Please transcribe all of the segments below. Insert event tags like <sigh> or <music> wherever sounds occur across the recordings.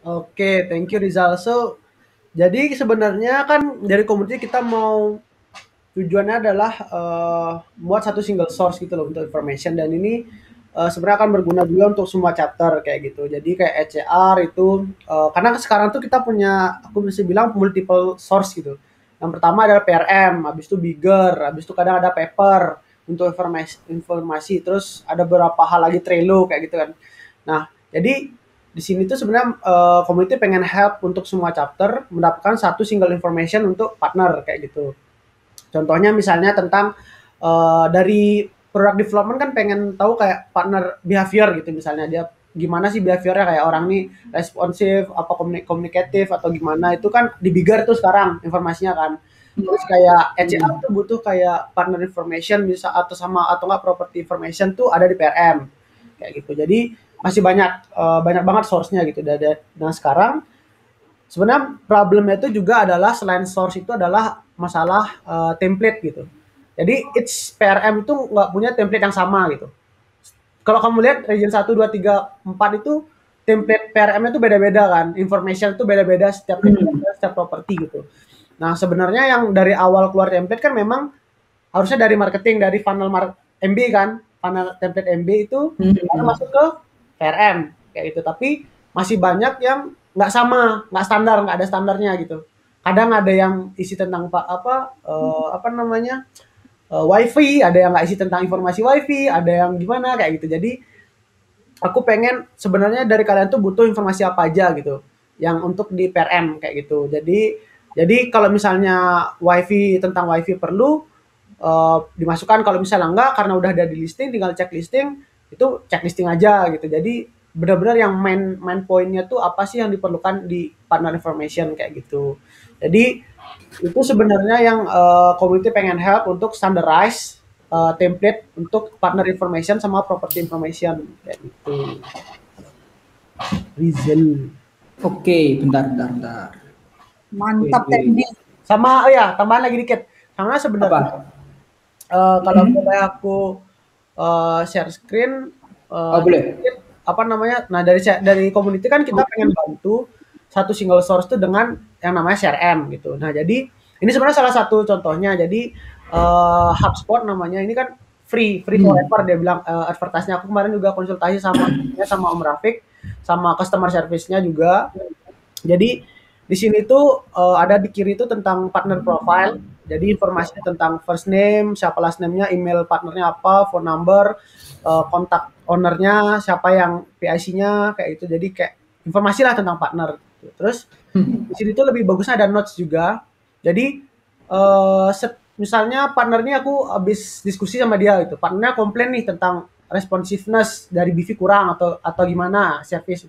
Oke, thank you Rizal. So, jadi sebenarnya kan dari community kita mau tujuannya adalah eh, buat satu single source gitu loh untuk information dan ini eh, sebenarnya akan berguna juga untuk semua chapter kayak gitu. Jadi kayak ECR itu eh, karena sekarang tuh kita punya aku bisa bilang multiple source gitu. Yang pertama adalah PRM, habis itu bigger, habis itu kadang ada paper untuk informasi informasi, terus ada beberapa hal lagi Trello kayak gitu kan. Nah, jadi di sini tuh sebenarnya eh, community pengen help untuk semua chapter mendapatkan satu single information untuk partner kayak gitu. Contohnya misalnya tentang eh, dari product development kan pengen tahu kayak partner behavior gitu misalnya. Dia gimana sih behaviornya? Kayak orang nih responsif apa komunik komunikatif atau gimana? Itu kan di bigger tuh sekarang informasinya kan. Terus kayak HR Hmm. tuh butuh kayak partner information bisa atau sama atau enggak property information tuh ada di PRM kayak gitu. Jadi masih banyak eh, banyak banget source-nya gitu dan nah sekarang sebenarnya problemnya itu juga adalah selain source itu adalah masalah eh, template gitu. Jadi each PRM itu nggak punya template yang sama gitu. Kalau kamu lihat region satu 2 3 4 itu template PRM itu beda-beda kan. Information itu beda-beda setiap Hmm. setiap properti gitu. Nah, sebenarnya yang dari awal keluar template kan memang harusnya dari marketing, dari funnel mar MB kan, funnel template MB itu Hmm. masuk ke PRM kayak gitu. Tapi masih banyak yang nggak sama, nggak standar, nggak ada standarnya gitu. Kadang ada yang isi tentang apa eh, apa namanya eh, WiFi, ada yang nggak isi tentang informasi WiFi, ada yang gimana kayak gitu. Jadi aku pengen sebenarnya dari kalian tuh butuh informasi apa aja gitu yang untuk di PRM kayak gitu. Jadi jadi kalau misalnya WiFi tentang WiFi perlu eh, dimasukkan kalau misalnya enggak karena udah ada di listing tinggal cek listing itu cek listing aja gitu. Jadi benar-benar yang main main poinnya tuh apa sih yang diperlukan di partner information kayak gitu. Jadi itu sebenarnya yang eh, community pengen help untuk standardize eh, template untuk partner information sama property information kayak gitu. Reason. Oke, bentar, bentar, bentar. Mantap Oke. Tendi. Sama oh ya, tambahan lagi dikit. Karena Apa? sebenarnya eh, kalau Hmm. boleh aku eh, share screen eh, Oh, boleh. apa namanya? Nah, dari dari community kan kita pengen bantu satu single source itu dengan yang namanya CRM gitu. Nah, jadi ini sebenarnya salah satu contohnya. Jadi eh, HubSpot namanya ini kan free, free Hmm. forever dia bilang eh, advertise-nya. Aku kemarin juga konsultasi sama sama Om Rafiq sama customer service-nya juga. Jadi di sini tuh eh, ada di kiri itu tentang partner profile. Jadi informasi tentang first name, siapa last name-nya, email partnernya apa, phone number, eh, kontak ownernya, siapa yang PIC-nya kayak itu. Jadi kayak informasi lah tentang partner. Terus Hmm. di sini tuh lebih bagusnya ada notes juga. Jadi set- misalnya partner ini aku habis diskusi sama dia gitu. Partnernya komplain nih tentang responsiveness dari BV kurang atau atau gimana service.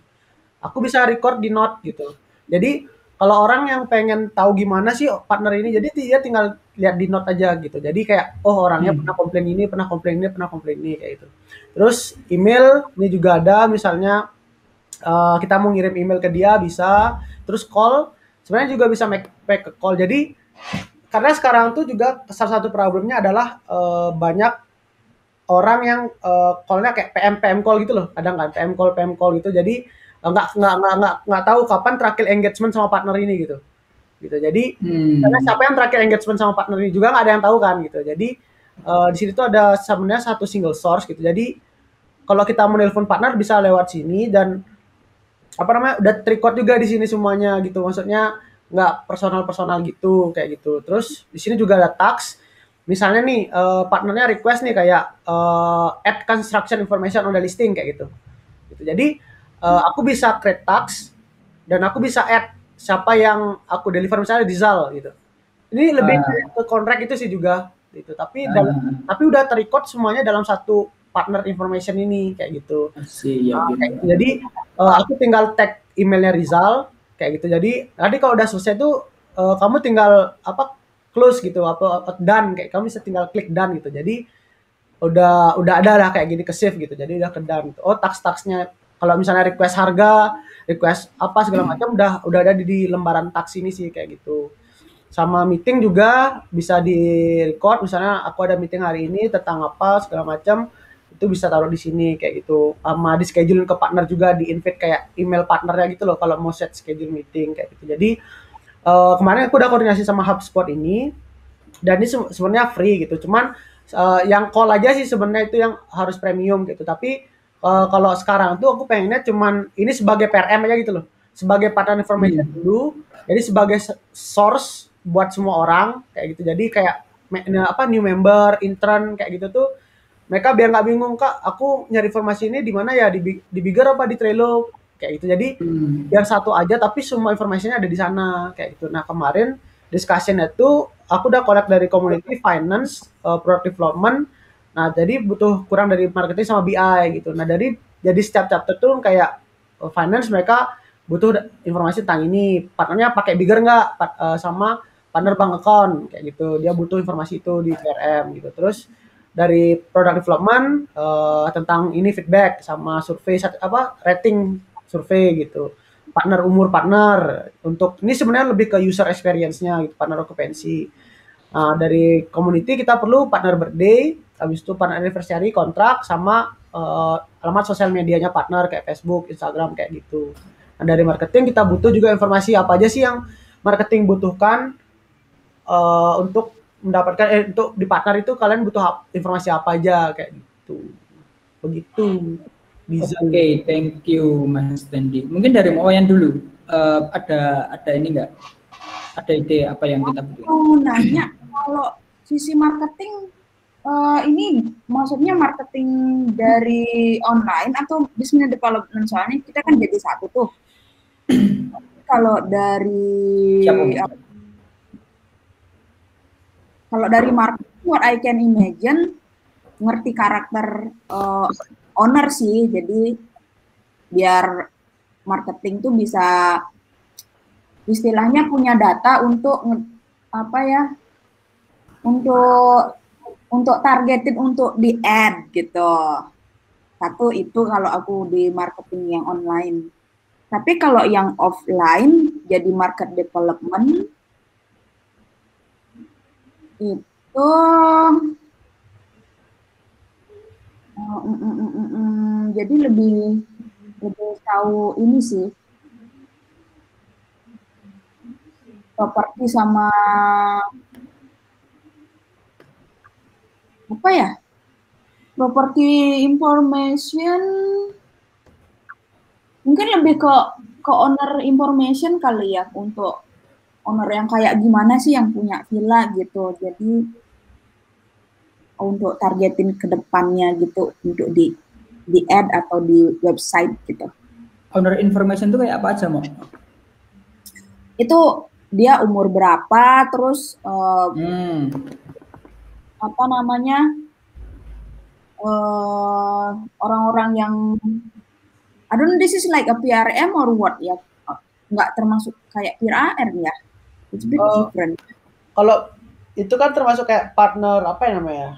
Aku bisa record di note gitu. Jadi kalau orang yang pengen tahu gimana sih partner ini, jadi dia tinggal lihat di note aja gitu. Jadi kayak oh orangnya Hmm. pernah komplain ini, pernah komplain ini, pernah komplain ini kayak gitu. Terus email ini juga ada misalnya eh, kita mau ngirim email ke dia bisa terus call sebenarnya juga bisa make, make call jadi karena sekarang tuh juga salah satu problemnya adalah eh, banyak orang yang eh, callnya kayak PM PM call gitu loh kadang kan PM call PM call gitu jadi nggak nggak nggak nggak nggak tahu kapan terakhir engagement sama partner ini gitu. Gitu jadi karena Hmm. siapa yang terakhir engagement sama partner ini juga nggak ada yang tahu kan gitu. Jadi eh, di situ tuh ada sebenarnya satu single source gitu. Jadi kalau kita mau nelpon partner bisa lewat sini dan apa namanya udah record juga di sini semuanya gitu. Maksudnya nggak personal personal gitu kayak gitu. Terus di sini juga ada tax. Misalnya nih eh, partnernya request nih kayak eh, add construction information on the listing kayak gitu. Gitu jadi eh, aku bisa create tax dan aku bisa add siapa yang aku deliver misalnya Dizal gitu ini lebih Ah. ke kontrak itu sih juga gitu tapi Ah. dalam- tapi udah terrecord semuanya dalam satu partner information ini kayak gitu ya, Nah, oke. kayak gitu. Jadi eh, aku tinggal tag emailnya Rizal kayak gitu. Jadi nanti kalau udah selesai tuh eh, kamu tinggal apa close gitu apa apa done kayak kamu bisa tinggal klik done gitu. Jadi udah udah ada lah kayak gini ke save gitu. Jadi udah ke done. gitu. Oh tax-taxnya kalau misalnya request harga, request apa segala macam udah udah ada di, di lembaran tax ini sih kayak gitu. Sama meeting juga bisa di record misalnya aku ada meeting hari ini tentang apa segala macam itu bisa taruh di sini kayak gitu. Sama di schedule ke partner juga di invite kayak email partnernya gitu loh kalau mau set schedule meeting kayak gitu. Jadi uh, kemarin aku udah koordinasi sama HubSpot ini dan ini sebenarnya free gitu. Cuman uh, yang call aja sih sebenarnya itu yang harus premium gitu. Tapi uh, kalau sekarang tuh aku pengennya cuman ini sebagai PRM aja gitu loh. Sebagai partner information hmm. dulu. Jadi sebagai source buat semua orang kayak gitu. Jadi kayak apa new member intern kayak gitu tuh. Mereka biar nggak bingung kak aku nyari informasi ini di mana ya? Di, di bigger apa di Trello? Kayak gitu. Jadi hmm. biar satu aja tapi semua informasinya ada di sana kayak gitu. Nah kemarin discussion itu aku udah collect dari community finance uh, product development nah jadi butuh kurang dari marketing sama BI gitu. Nah dari jadi setiap chapter tuh kayak uh, finance mereka butuh informasi tentang ini. Partnernya pakai bigger nggak? Uh, sama partner bank account kayak gitu. Dia butuh informasi itu di CRM gitu. Terus dari product development uh, tentang ini feedback sama survei apa rating survei gitu. Partner umur partner. Untuk ini sebenarnya lebih ke user experience-nya gitu partner occupancy. Uh, dari community kita perlu partner birthday habis itu partner anniversary kontrak sama uh, alamat sosial medianya partner kayak Facebook Instagram kayak gitu Nah, dari marketing kita butuh juga informasi apa aja sih yang marketing butuhkan uh, untuk mendapatkan eh, untuk di partner itu kalian butuh informasi apa aja kayak gitu. Begitu. Oke, okay, thank you Mas Tendi. Mungkin dari Moyan dulu. Uh, ada ada ini enggak? Ada ide apa yang kita butuh? Oh, nanya kalau sisi marketing uh, ini maksudnya marketing dari online atau business development? Soalnya kita kan jadi satu tuh. <clears throat> Kalau dari kalau dari marketing what I can imagine ngerti karakter uh, owner sih. Jadi biar marketing tuh bisa istilahnya punya data untuk apa ya untuk untuk targetin untuk di ad gitu. Satu itu kalau aku di marketing yang online. Tapi kalau yang offline jadi market development itu mm, mm, mm, mm, jadi lebih lebih tahu ini sih. Properti sama apa ya? Property information. Mungkin lebih ke ke owner information kali ya untuk owner yang kayak gimana sih yang punya villa gitu. Jadi untuk targetin ke depannya gitu untuk di di ad atau di website gitu. Owner information itu kayak apa aja mau itu dia umur berapa terus uh, hmm. Apa namanya uh, orang-orang yang I don't know this is like a PRM or what ya. Nggak termasuk kayak PRR ya. It's bit uh, different. kalau itu kan termasuk kayak partner apa ya namanya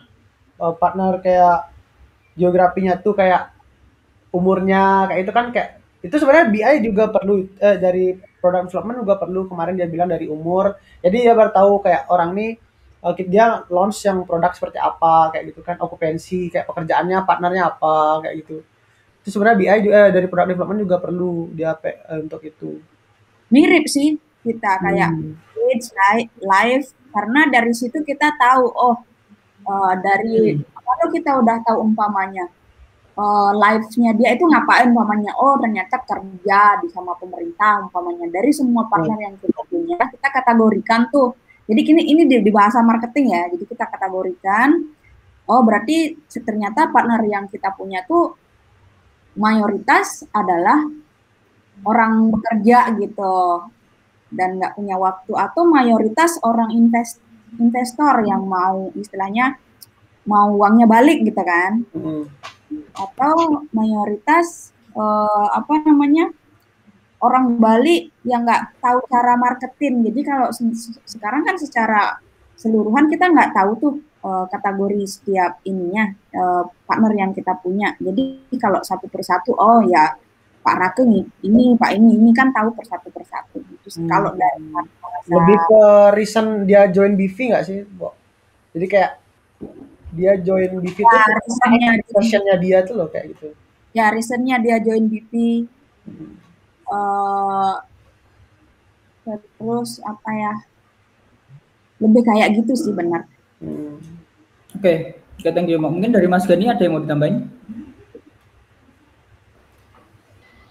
uh, partner kayak geografinya tuh kayak umurnya kayak itu kan kayak itu sebenarnya BI juga perlu eh, dari product development juga perlu. Kemarin dia bilang dari umur. Jadi dia baru tahu kayak orang nih uh, dia launch yang produk seperti apa kayak gitu kan okupansi kayak pekerjaannya partnernya apa kayak gitu itu sebenarnya BI juga eh, dari product development juga perlu dia eh, untuk itu mirip sih kita kayak hmm. page live karena dari situ kita tahu oh uh, dari hmm. kalau kita udah tahu umpamanya uh, live-nya dia itu ngapain umpamanya oh ternyata kerja di sama pemerintah umpamanya dari semua partner hmm. yang kita punya kita kategorikan tuh jadi kini ini di, di bahasa marketing ya. Jadi kita kategorikan oh berarti ternyata partner yang kita punya tuh mayoritas adalah orang bekerja gitu dan nggak punya waktu. Atau mayoritas orang invest investor yang mau istilahnya mau uangnya balik gitu kan. Hmm. atau mayoritas uh, apa namanya orang Bali yang nggak tahu cara marketing jadi kalau se sekarang kan secara seluruhan kita nggak tahu tuh uh, kategori setiap ininya uh, partner yang kita punya. Jadi kalau satu persatu, oh ya Pak Rake ini Pak ini ini kan tahu persatu persatu. Terus hmm. kalau dari lebih ke reason dia join BV nggak sih, Bo? Jadi kayak dia join BP Ya, tuh reasonnya dia. tuh loh kayak gitu. Ya, reasonnya dia join BP. Eh, terus apa ya? Lebih kayak gitu sih benar. Hmm. Oke, oke thank you. Mungkin dari Mas Gani ada yang mau ditambahin?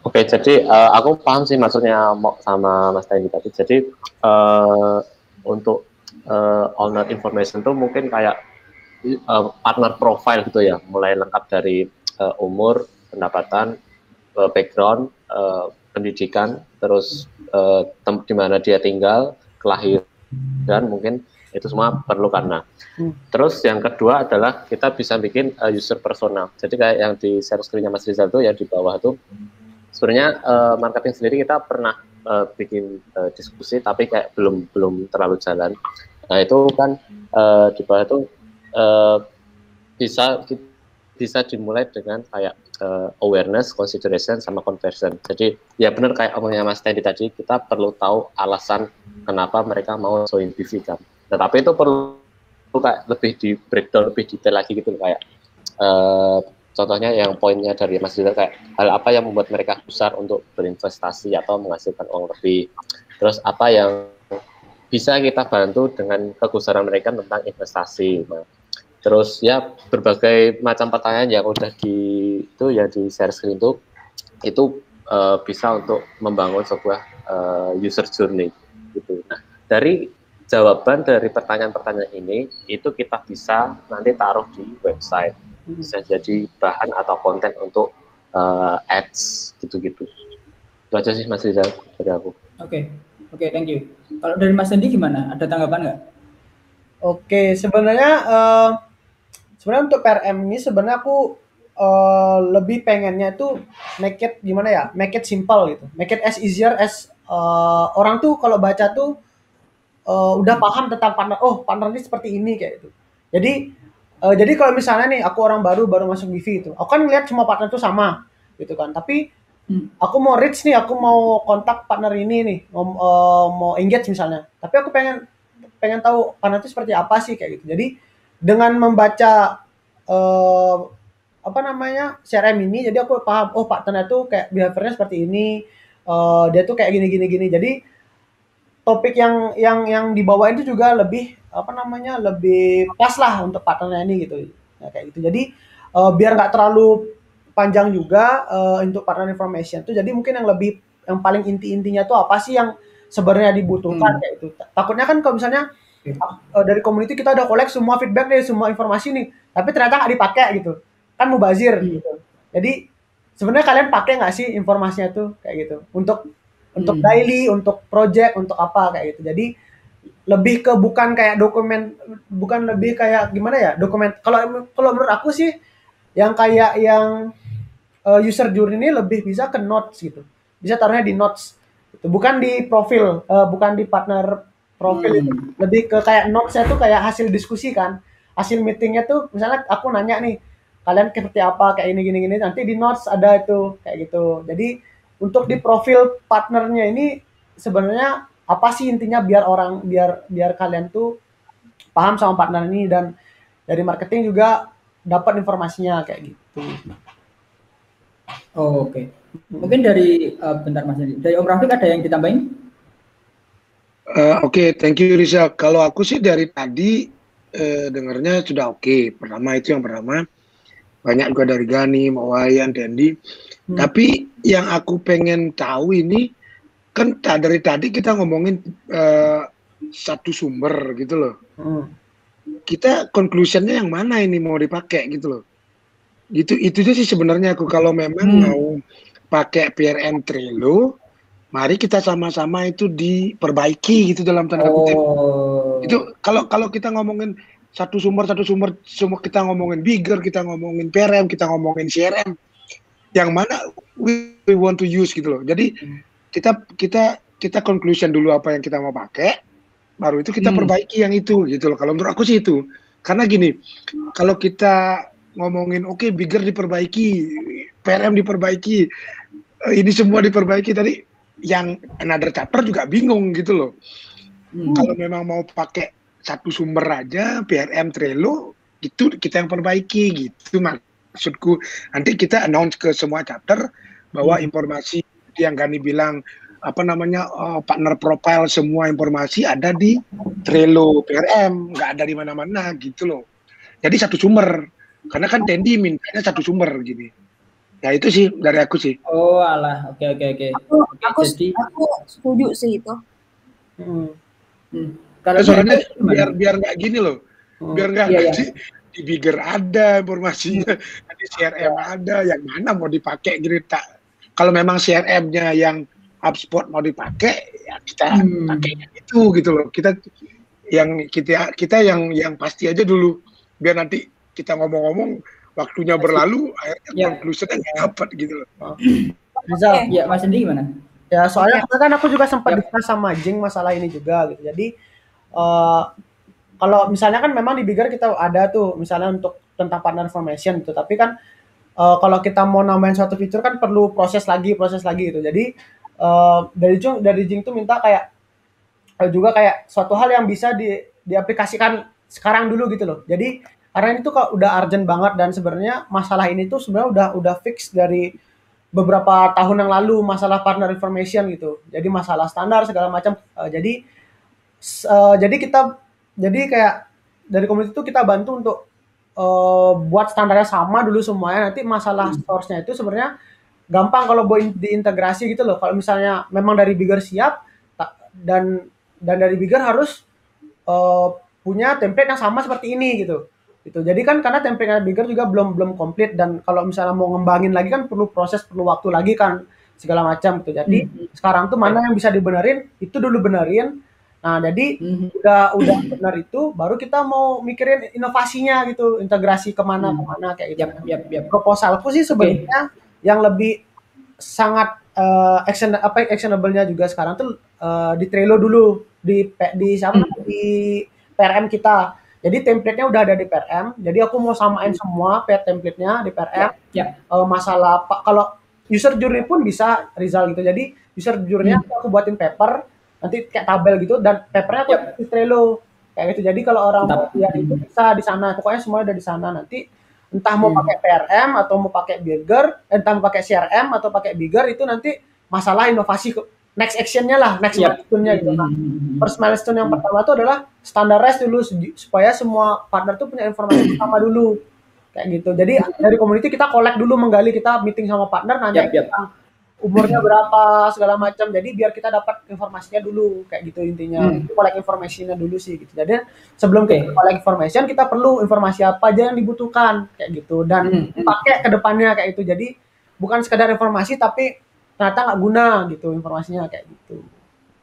Oke, jadi eh, aku paham sih maksudnya sama Mas Tani tadi. Jadi eh, untuk eh, owner information tuh mungkin kayak eh, partner profile gitu ya, mulai lengkap dari eh, umur, pendapatan, eh, background, eh, pendidikan, terus tem- di mana dia tinggal, kelahiran mungkin itu semua perlu karena. Hmm. Terus yang kedua adalah kita bisa bikin eh, user personal. Jadi kayak yang di share screen-nya Mas Rizal tuh ya di bawah tuh sebenarnya eh, marketing sendiri kita pernah eh, bikin eh, diskusi tapi kayak belum belum terlalu jalan. Nah itu kan eh, di bawah itu eh, bisa bisa dimulai dengan kayak eh, awareness, consideration, sama conversion. Jadi ya benar kayak omongnya Mas Tendi tadi kita perlu tahu alasan kenapa mereka mau join BV kan. Tetapi itu perlu kayak lebih di breakdown lebih detail lagi gitu kayak eh, contohnya yang poinnya dari Mas Dita kayak hal apa yang membuat mereka besar untuk berinvestasi atau menghasilkan uang lebih terus apa yang bisa kita bantu dengan kegusaran mereka tentang investasi Nah, terus ya berbagai macam pertanyaan yang udah di itu ya di share screen itu itu eh, bisa untuk membangun sebuah eh, user journey gitu nah dari jawaban dari pertanyaan-pertanyaan ini itu kita bisa nanti taruh di website bisa jadi bahan atau konten untuk uh, ads gitu-gitu. Itu aja sih Mas Rizal dari aku. Oke, oke thank you. Kalau dari Mas Tendi gimana? Ada tanggapan nggak? Oke, sebenarnya eh, sebenarnya untuk PRM ini sebenarnya aku eh, lebih pengennya itu make it gimana ya? Make it simple gitu. Make it as easier as eh, orang tuh kalau baca tuh eh, udah paham tentang partner. Oh, partner ini seperti ini kayak gitu. Jadi eh, jadi kalau misalnya nih aku orang baru baru masuk BV itu, aku kan ngeliat semua partner tuh sama gitu kan. Tapi Hmm. aku mau reach nih, aku mau kontak partner ini nih, mau, eh, mau engage misalnya. Tapi aku pengen pengen tahu partner itu seperti apa sih kayak gitu. Jadi dengan membaca eh, apa namanya CRM ini, jadi aku paham oh partner itu kayak behaviornya seperti ini, eh, dia tuh kayak gini gini gini. Jadi topik yang yang yang dibawain itu juga lebih apa namanya lebih pas lah untuk partnernya ini gitu. Nah, kayak gitu. Jadi eh, biar nggak terlalu panjang juga eh, untuk partner information tuh. Jadi mungkin yang lebih yang paling inti-intinya tuh apa sih yang sebenarnya dibutuhkan Hmm. kayak itu. Takutnya kan kalau misalnya Eh, dari community kita udah collect semua feedback nih, semua informasi nih, tapi ternyata nggak dipakai gitu. Kan mubazir Hmm. gitu. Jadi sebenarnya kalian pakai nggak sih informasinya tuh kayak gitu untuk untuk Hmm. daily, untuk project, untuk apa kayak gitu. Jadi lebih ke bukan kayak dokumen, bukan lebih kayak gimana ya dokumen. Kalau kalau menurut aku sih yang kayak yang eh, user journey ini lebih bisa ke notes gitu. Bisa taruhnya di notes. Gitu. Bukan di profil, eh, bukan di partner profil Hmm. itu. Lebih ke kayak notesnya tuh kayak hasil diskusi kan. Hasil meetingnya tuh misalnya aku nanya nih, kalian seperti apa kayak ini gini gini nanti di notes ada itu kayak gitu. Jadi untuk di profil partnernya ini sebenarnya apa sih intinya biar orang biar biar kalian tuh paham sama partner ini dan dari marketing juga dapat informasinya kayak gitu. Oh, Oke. Mungkin dari eh, bentar Mas. Dari Om Rafiq ada yang ditambahin? Eh, Oke, thank you Rizal. Kalau aku sih dari tadi eh, dengarnya sudah oke. Pertama itu yang pertama. Banyak juga dari Gani, Mawayan, Dendi. Hmm. Tapi yang aku pengen tahu ini kan dari tadi kita ngomongin eh, satu sumber gitu loh. Hmm. Kita conclusionnya yang mana ini mau dipakai gitu loh. Gitu itu aja sih sebenarnya aku kalau memang Hmm. mau pakai PRM Trello, mari kita sama-sama itu diperbaiki gitu dalam tanda kutip. Oh. itu kalau kalau kita ngomongin satu sumber satu sumber semua kita ngomongin bigger kita ngomongin PRM kita ngomongin CRM yang mana we, we want to use gitu loh jadi kita kita kita conclusion dulu apa yang kita mau pakai baru itu kita Hmm. perbaiki yang itu gitu loh kalau menurut aku sih itu karena gini kalau kita ngomongin oke bigger diperbaiki PRM diperbaiki eh, ini semua diperbaiki tadi yang another chapter juga bingung gitu loh. Hmm. kalau memang mau pakai satu sumber aja PRM Trello itu kita yang perbaiki gitu maksudku. Nanti kita announce ke semua chapter bahwa hmm. informasi yang Gani bilang apa namanya uh, partner profile semua informasi ada di Trello PRM nggak ada di mana-mana gitu loh. Jadi satu sumber. Karena kan Tendi mintanya satu sumber gini ya itu sih dari aku sih oh alah oke oke oke aku aku, Jadi, aku setuju sih itu hmm. Hmm. Karena soalnya biar biar nggak gini loh oh. biar nggak iya, iya. di bigger ada informasinya di CRM ada yang mana mau dipakai tak kalau memang CRM-nya yang HubSpot mau dipakai ya kita hmm. pakai itu gitu loh kita yang kita kita yang yang pasti aja dulu biar nanti kita ngomong-ngomong waktunya berlalu akhirnya ya. conclusionnya nggak dapat gitu loh. Bisa. Ya Mas Andi gimana? Ya soalnya ya. kan aku juga sempat ya. diskus sama Jing masalah ini juga gitu. Jadi uh, kalau misalnya kan memang di Bigger kita ada tuh misalnya untuk tentang partner information gitu. Tapi kan uh, kalau kita mau nambahin suatu fitur kan perlu proses lagi, proses lagi gitu. Jadi uh, dari Jung dari Jing tuh minta kayak uh, juga kayak suatu hal yang bisa di diaplikasikan sekarang dulu gitu loh. Jadi karena ini tuh udah urgent banget dan sebenarnya masalah ini tuh sebenarnya udah udah fix dari beberapa tahun yang lalu masalah partner information gitu. Jadi masalah standar segala macam. Uh, jadi uh, jadi kita jadi kayak dari komunitas itu kita bantu untuk uh, buat standarnya sama dulu semuanya. Nanti masalah hmm. source-nya itu sebenarnya gampang kalau mau diintegrasi gitu loh. Kalau misalnya memang dari bigger siap dan dan dari bigger harus uh, punya template yang sama seperti ini gitu. Gitu. Jadi kan karena template bigger juga belum belum komplit dan kalau misalnya mau ngembangin lagi kan perlu proses, perlu waktu lagi kan segala macam gitu. Jadi hmm. sekarang tuh mana yang bisa dibenerin itu dulu benerin. Nah, jadi hmm. udah udah benar itu baru kita mau mikirin inovasinya gitu, integrasi ke mana hmm. ke mana kayak gitu. Yep, yep, yep. Proposalku sih sebenarnya okay yang lebih sangat uh, action apa actionable-nya juga sekarang tuh uh, di Trello dulu di di sama hmm. di PRM kita. Jadi template-nya udah ada di PRM. Jadi aku mau samain semua per template-nya di PRM. Ya, ya. Uh, masalah pak kalau user journey pun bisa Rizal gitu. Jadi user journey hmm. aku buatin paper nanti kayak tabel gitu dan papernya aku ya. di Trello kayak gitu. Jadi kalau orang mau lihat itu bisa di sana. Pokoknya semuanya ada di sana nanti entah mau hmm. pakai PRM atau mau pakai Bigger, entah mau pakai CRM atau pakai Bigger itu nanti masalah inovasi next actionnya lah, next yep. milestone-nya gitu. Nah, first milestone yang pertama itu adalah standarize dulu supaya semua partner tuh punya informasi sama dulu kayak gitu. Jadi dari community kita collect dulu menggali kita meeting sama partner nanya yep, yep umurnya berapa segala macam jadi biar kita dapat informasinya dulu kayak gitu intinya hmm. itu collect informasinya dulu sih gitu jadi sebelum okay. kita collect information kita perlu informasi apa aja yang dibutuhkan kayak gitu dan hmm. hmm. pakai ke depannya kayak itu jadi bukan sekedar informasi tapi ternyata nggak guna gitu informasinya kayak gitu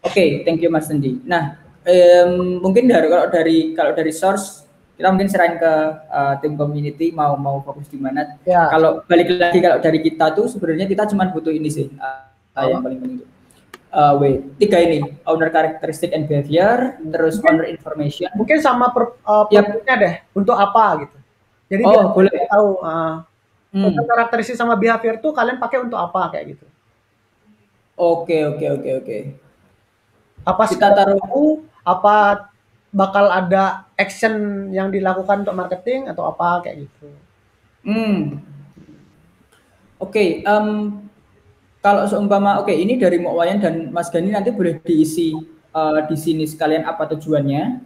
oke okay, thank you mas Sendi nah um, mungkin dari kalau dari kalau dari source kita mungkin serahin ke uh, tim community mau mau fokus di mana. Ya. Kalau balik lagi kalau dari kita tuh sebenarnya kita cuma butuh ini sih uh, oh. yang paling penting. Uh, wait, tiga ini owner characteristic and behavior, terus mungkin, owner information. Mungkin sama per, uh, yep. deh untuk apa gitu. Jadi oh, boleh tahu uh, hmm. karakteristik sama behavior tuh kalian pakai untuk apa kayak gitu. Oke oke oke oke. Apa kita taruh apa bakal ada action yang dilakukan untuk marketing atau apa kayak gitu. Hmm. Oke, okay, um, kalau seumpama oke okay, ini dari Mbak Wayan dan Mas Gani nanti boleh diisi uh, di sini sekalian apa tujuannya.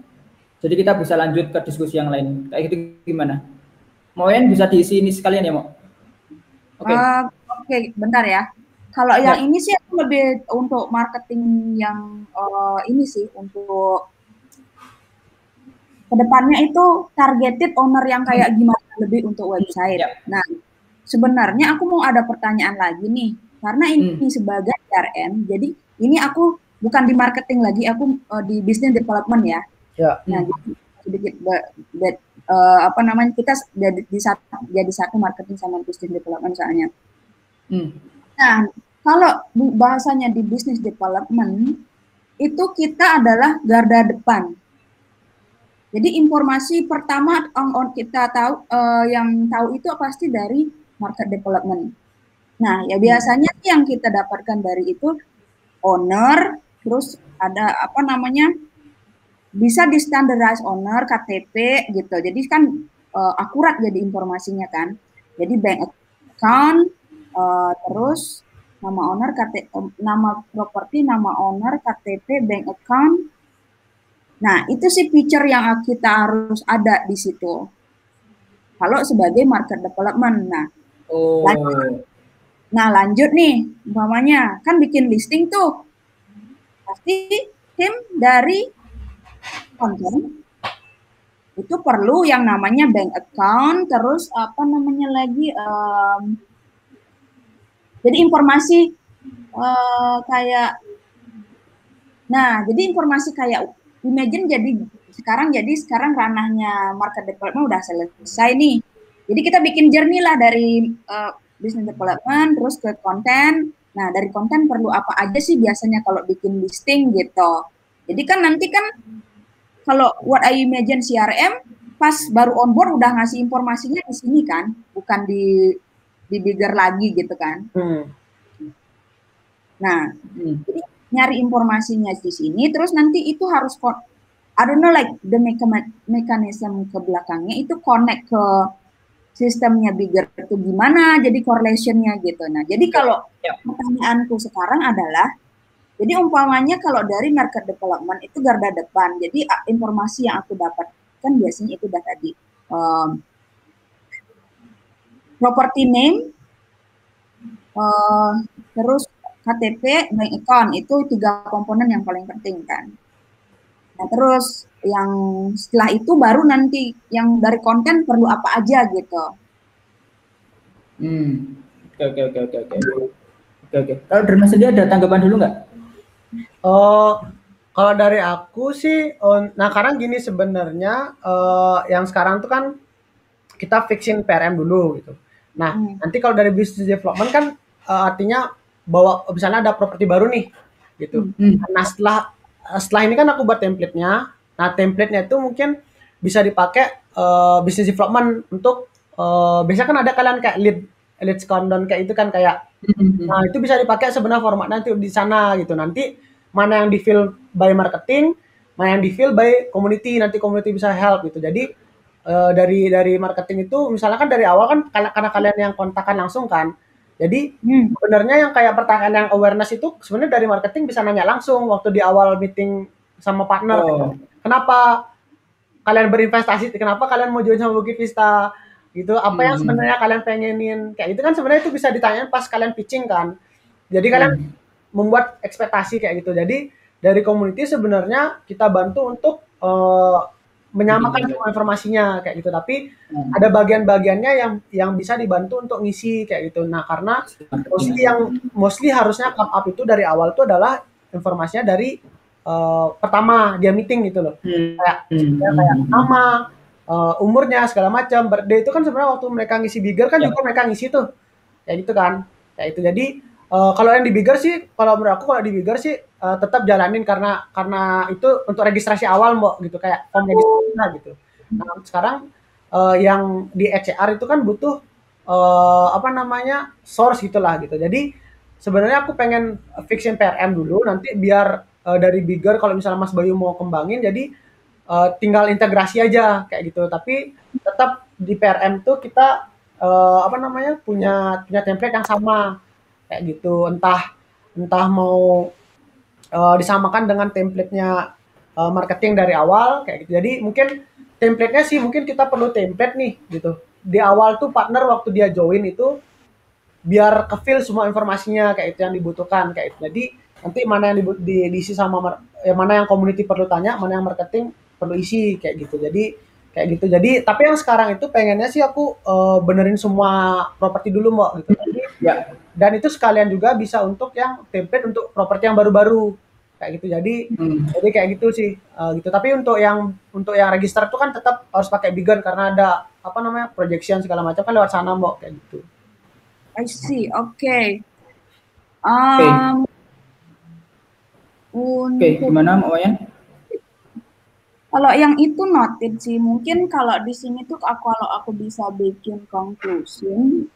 Jadi kita bisa lanjut ke diskusi yang lain. Kayak gitu gimana? Mbak Wayan bisa diisi ini sekalian ya, Mbak? Oke. Okay. Uh, oke, okay, bentar ya. Kalau ya. yang ini sih lebih untuk marketing yang uh, ini sih untuk ke depannya itu targeted owner yang kayak hmm. gimana lebih untuk website. Yep. Nah, sebenarnya aku mau ada pertanyaan lagi nih, karena ini hmm. sebagai CRM, jadi ini aku bukan di marketing lagi, aku uh, di business development ya. Ya. Nah, hmm. sedikit uh, apa namanya kita jadi di satu jadi satu marketing sama business development soalnya. Hmm. Nah, kalau bahasanya di business development itu kita adalah garda depan jadi informasi pertama yang kita tahu uh, yang tahu itu pasti dari market development. Nah, ya biasanya yang kita dapatkan dari itu owner, terus ada apa namanya? bisa di standardize owner, KTP gitu. Jadi kan uh, akurat jadi informasinya kan. Jadi bank account, uh, terus nama owner, KT, nama properti, nama owner, KTP, bank account. Nah, itu sih feature yang kita harus ada di situ. Kalau sebagai market development. Nah, oh. lanjut, nah lanjut nih, umpamanya kan bikin listing tuh. Pasti tim dari konten itu perlu yang namanya bank account, terus apa namanya lagi um, jadi informasi uh, kayak, nah jadi informasi kayak imagine jadi sekarang jadi sekarang ranahnya market development udah selesai nih. Jadi kita bikin journey lah dari uh, business development terus ke konten. Nah dari konten perlu apa aja sih biasanya kalau bikin listing gitu. Jadi kan nanti kan kalau what I imagine CRM pas baru on board udah ngasih informasinya di sini kan, bukan di di bigger lagi gitu kan. Hmm. Nah, hmm. jadi nyari informasinya di sini, terus nanti itu harus I don't know like the mechanism ke belakangnya itu connect ke sistemnya bigger itu gimana, jadi correlationnya gitu. Nah, jadi kalau yeah. pertanyaanku sekarang adalah, jadi umpamanya kalau dari market development itu garda depan, jadi informasi yang aku dapatkan biasanya itu udah tadi um, property name, uh, terus KTP, bank account itu tiga komponen yang paling penting kan. Nah terus yang setelah itu baru nanti yang dari konten perlu apa aja gitu. Hmm, oke oke oke oke oke. Oke oke. Kalau dari Mas sendiri ada tanggapan dulu nggak? Oh, kalau dari aku sih, oh, nah sekarang gini sebenarnya uh, yang sekarang tuh kan kita fixin PRM dulu gitu. Nah, hmm. nanti kalau dari business development kan uh, artinya bahwa misalnya ada properti baru nih gitu. Hmm. Nah, setelah setelah ini kan aku buat template-nya. Nah, template-nya itu mungkin bisa dipakai uh, business development untuk uh, biasanya kan ada kalian kayak lead lead countdown kayak itu kan kayak hmm. nah itu bisa dipakai sebenarnya format nanti di sana gitu. Nanti mana yang di fill by marketing, mana yang di fill by community, nanti community bisa help gitu. Jadi uh, dari dari marketing itu misalnya kan dari awal kan karena, karena kalian yang kontakkan langsung kan jadi hmm. sebenarnya yang kayak pertanyaan yang awareness itu sebenarnya dari marketing bisa nanya langsung waktu di awal meeting sama partner oh. kenapa kalian berinvestasi kenapa kalian mau join sama Bukit Vista gitu apa hmm. yang sebenarnya kalian pengenin kayak itu kan sebenarnya itu bisa ditanyain pas kalian pitching kan jadi kalian hmm. membuat ekspektasi kayak gitu jadi dari community sebenarnya kita bantu untuk uh, menyamakan semua informasinya kayak gitu tapi hmm. ada bagian-bagiannya yang yang bisa dibantu untuk ngisi kayak gitu nah karena mostly yang mostly harusnya come up itu dari awal itu adalah informasinya dari uh, pertama dia meeting gitu loh hmm. kayak hmm. kayak nama uh, umurnya segala macam birthday itu kan sebenarnya waktu mereka ngisi bigger kan ya. juga mereka ngisi tuh kayak gitu kan kayak itu jadi Uh, kalau yang di bigger sih, kalau menurut aku kalau di bigger sih uh, tetap jalanin karena karena itu untuk registrasi awal mbok gitu kayak form registrasi gitu. Nah sekarang uh, yang di ECR itu kan butuh uh, apa namanya source gitulah gitu. Jadi sebenarnya aku pengen fixin PRM dulu nanti biar uh, dari bigger kalau misalnya Mas Bayu mau kembangin jadi uh, tinggal integrasi aja kayak gitu. Tapi tetap di PRM tuh kita uh, apa namanya punya punya template yang sama kayak gitu. Entah entah mau uh, disamakan dengan template-nya uh, marketing dari awal kayak gitu. Jadi mungkin template-nya sih mungkin kita perlu template nih gitu. Di awal tuh partner waktu dia join itu biar kefil semua informasinya kayak itu yang dibutuhkan kayak itu. Jadi nanti mana yang di, di, diisi sama ya mana yang community perlu tanya mana yang marketing perlu isi kayak gitu. Jadi kayak gitu. Jadi tapi yang sekarang itu pengennya sih aku uh, benerin semua properti dulu mau gitu. Jadi ya dan itu sekalian juga bisa untuk yang template untuk properti yang baru-baru. Kayak gitu. Jadi hmm. jadi kayak gitu sih uh, gitu. Tapi untuk yang untuk yang register itu kan tetap harus pakai Bigen karena ada apa namanya projection segala macam kan lewat sana mau kayak gitu. I see. Oke. Okay. um, oke okay. gimana mau ya kalau yang itu noted sih. Mungkin kalau di sini tuh aku kalau aku bisa bikin conclusion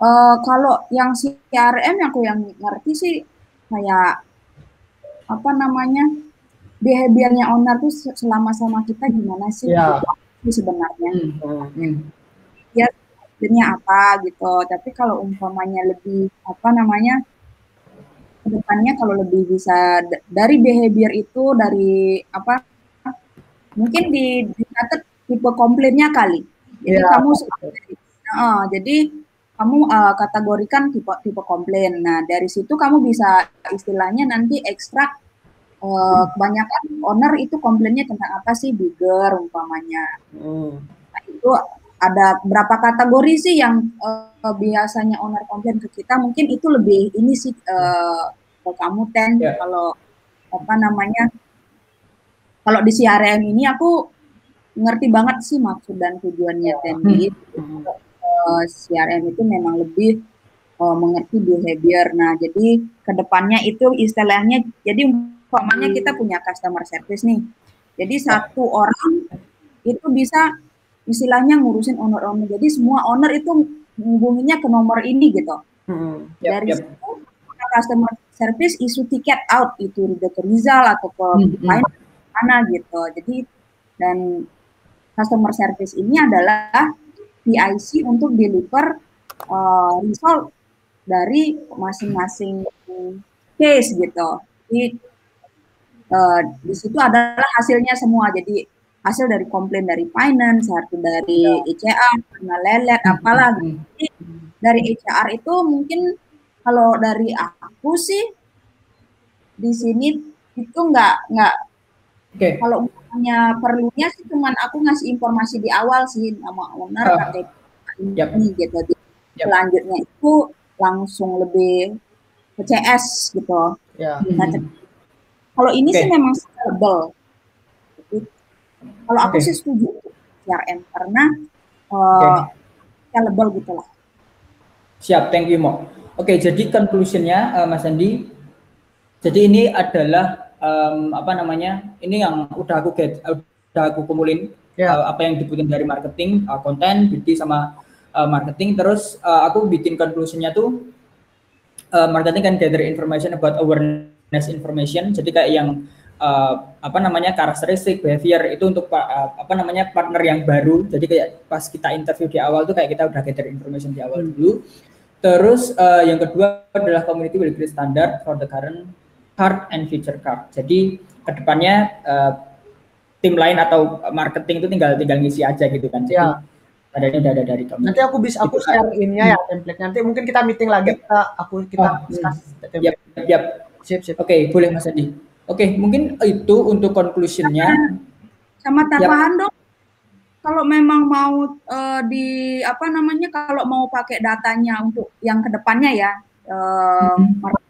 Uh, kalau yang CRM aku yang ngerti sih kayak apa namanya behaviornya owner tuh selama sama kita gimana sih? Yeah. sebenarnya. Hmm. Hmm. Ya sebenarnya apa gitu. Tapi kalau umpamanya lebih apa namanya ke depannya kalau lebih bisa dari behavior itu dari apa mungkin di dicatat tipe komplainnya kali. Jadi ya. kamu uh, jadi kamu uh, kategorikan tipe tipe komplain. Nah dari situ kamu bisa istilahnya nanti ekstrak uh, kebanyakan owner itu komplainnya tentang apa sih bigger umpamanya. Hmm. Nah, itu ada berapa kategori sih yang uh, biasanya owner komplain ke kita mungkin itu lebih ini sih uh, ke kamu ten yeah. kalau apa namanya kalau di CRM ini aku ngerti banget sih maksud dan tujuannya ten hmm. Uh, CRM itu memang lebih uh, mengerti behavior nah jadi ke depannya itu istilahnya jadi umpamanya kita punya customer service nih jadi satu orang itu bisa istilahnya ngurusin owner-owner. Jadi semua owner itu menghubunginya ke nomor ini gitu. Hmm. Yep, Dari yep. situ customer service isu tiket out itu ke Rizal atau ke hmm. lain mana gitu. Jadi dan customer service ini adalah PIC untuk deliver uh, result dari masing-masing case gitu. Jadi uh, di situ adalah hasilnya semua. Jadi hasil dari komplain dari finance, satu dari. ECR, karena lelet, apalah. Hmm. Jadi dari ECR itu mungkin kalau dari aku sih di sini itu nggak nggak okay. kalau punya perlunya sih cuman aku ngasih informasi di awal sih nama owner uh, KTP yep. ini gitu. Yep. Selanjutnya itu langsung lebih ke CS gitu. Yeah. Nah, hmm. Kalau ini okay. sih memang scalable kalau aku okay. sih setuju CRM karena uh, okay. gitu lah. Siap, thank you Mo. Oke, okay, jadi conclusionnya uh, Mas Andi, jadi ini adalah um, apa namanya? Ini yang udah aku get, udah aku kumulin yeah. Ya. uh, apa yang dibutuhin dari marketing, uh, konten, BD sama uh, marketing. Terus uh, aku bikin conclusionnya tuh uh, marketing kan gather information about awareness information. Jadi kayak yang uh, apa namanya karakteristik behavior itu untuk uh, apa namanya partner yang baru jadi kayak pas kita interview di awal tuh kayak kita udah gather information di awal hmm. dulu terus uh, yang kedua adalah community will create standard for the current card and future card jadi ke depannya uh, tim lain atau marketing itu tinggal tinggal ngisi aja gitu kan jadi, ya. Ada ini udah ada dari kamu. Nanti aku bisa aku share kan. ininya ya template. Nanti mungkin kita meeting lagi kita aku kita oh, discuss. Yep, yep. Sip, sip. Oke, okay, boleh Mas Adi. Oke, okay, mungkin itu untuk conclusionnya. Sama tambahan dong. Kalau memang mau uh, di apa namanya kalau mau pakai datanya untuk yang ke depannya ya, uh, mm-hmm.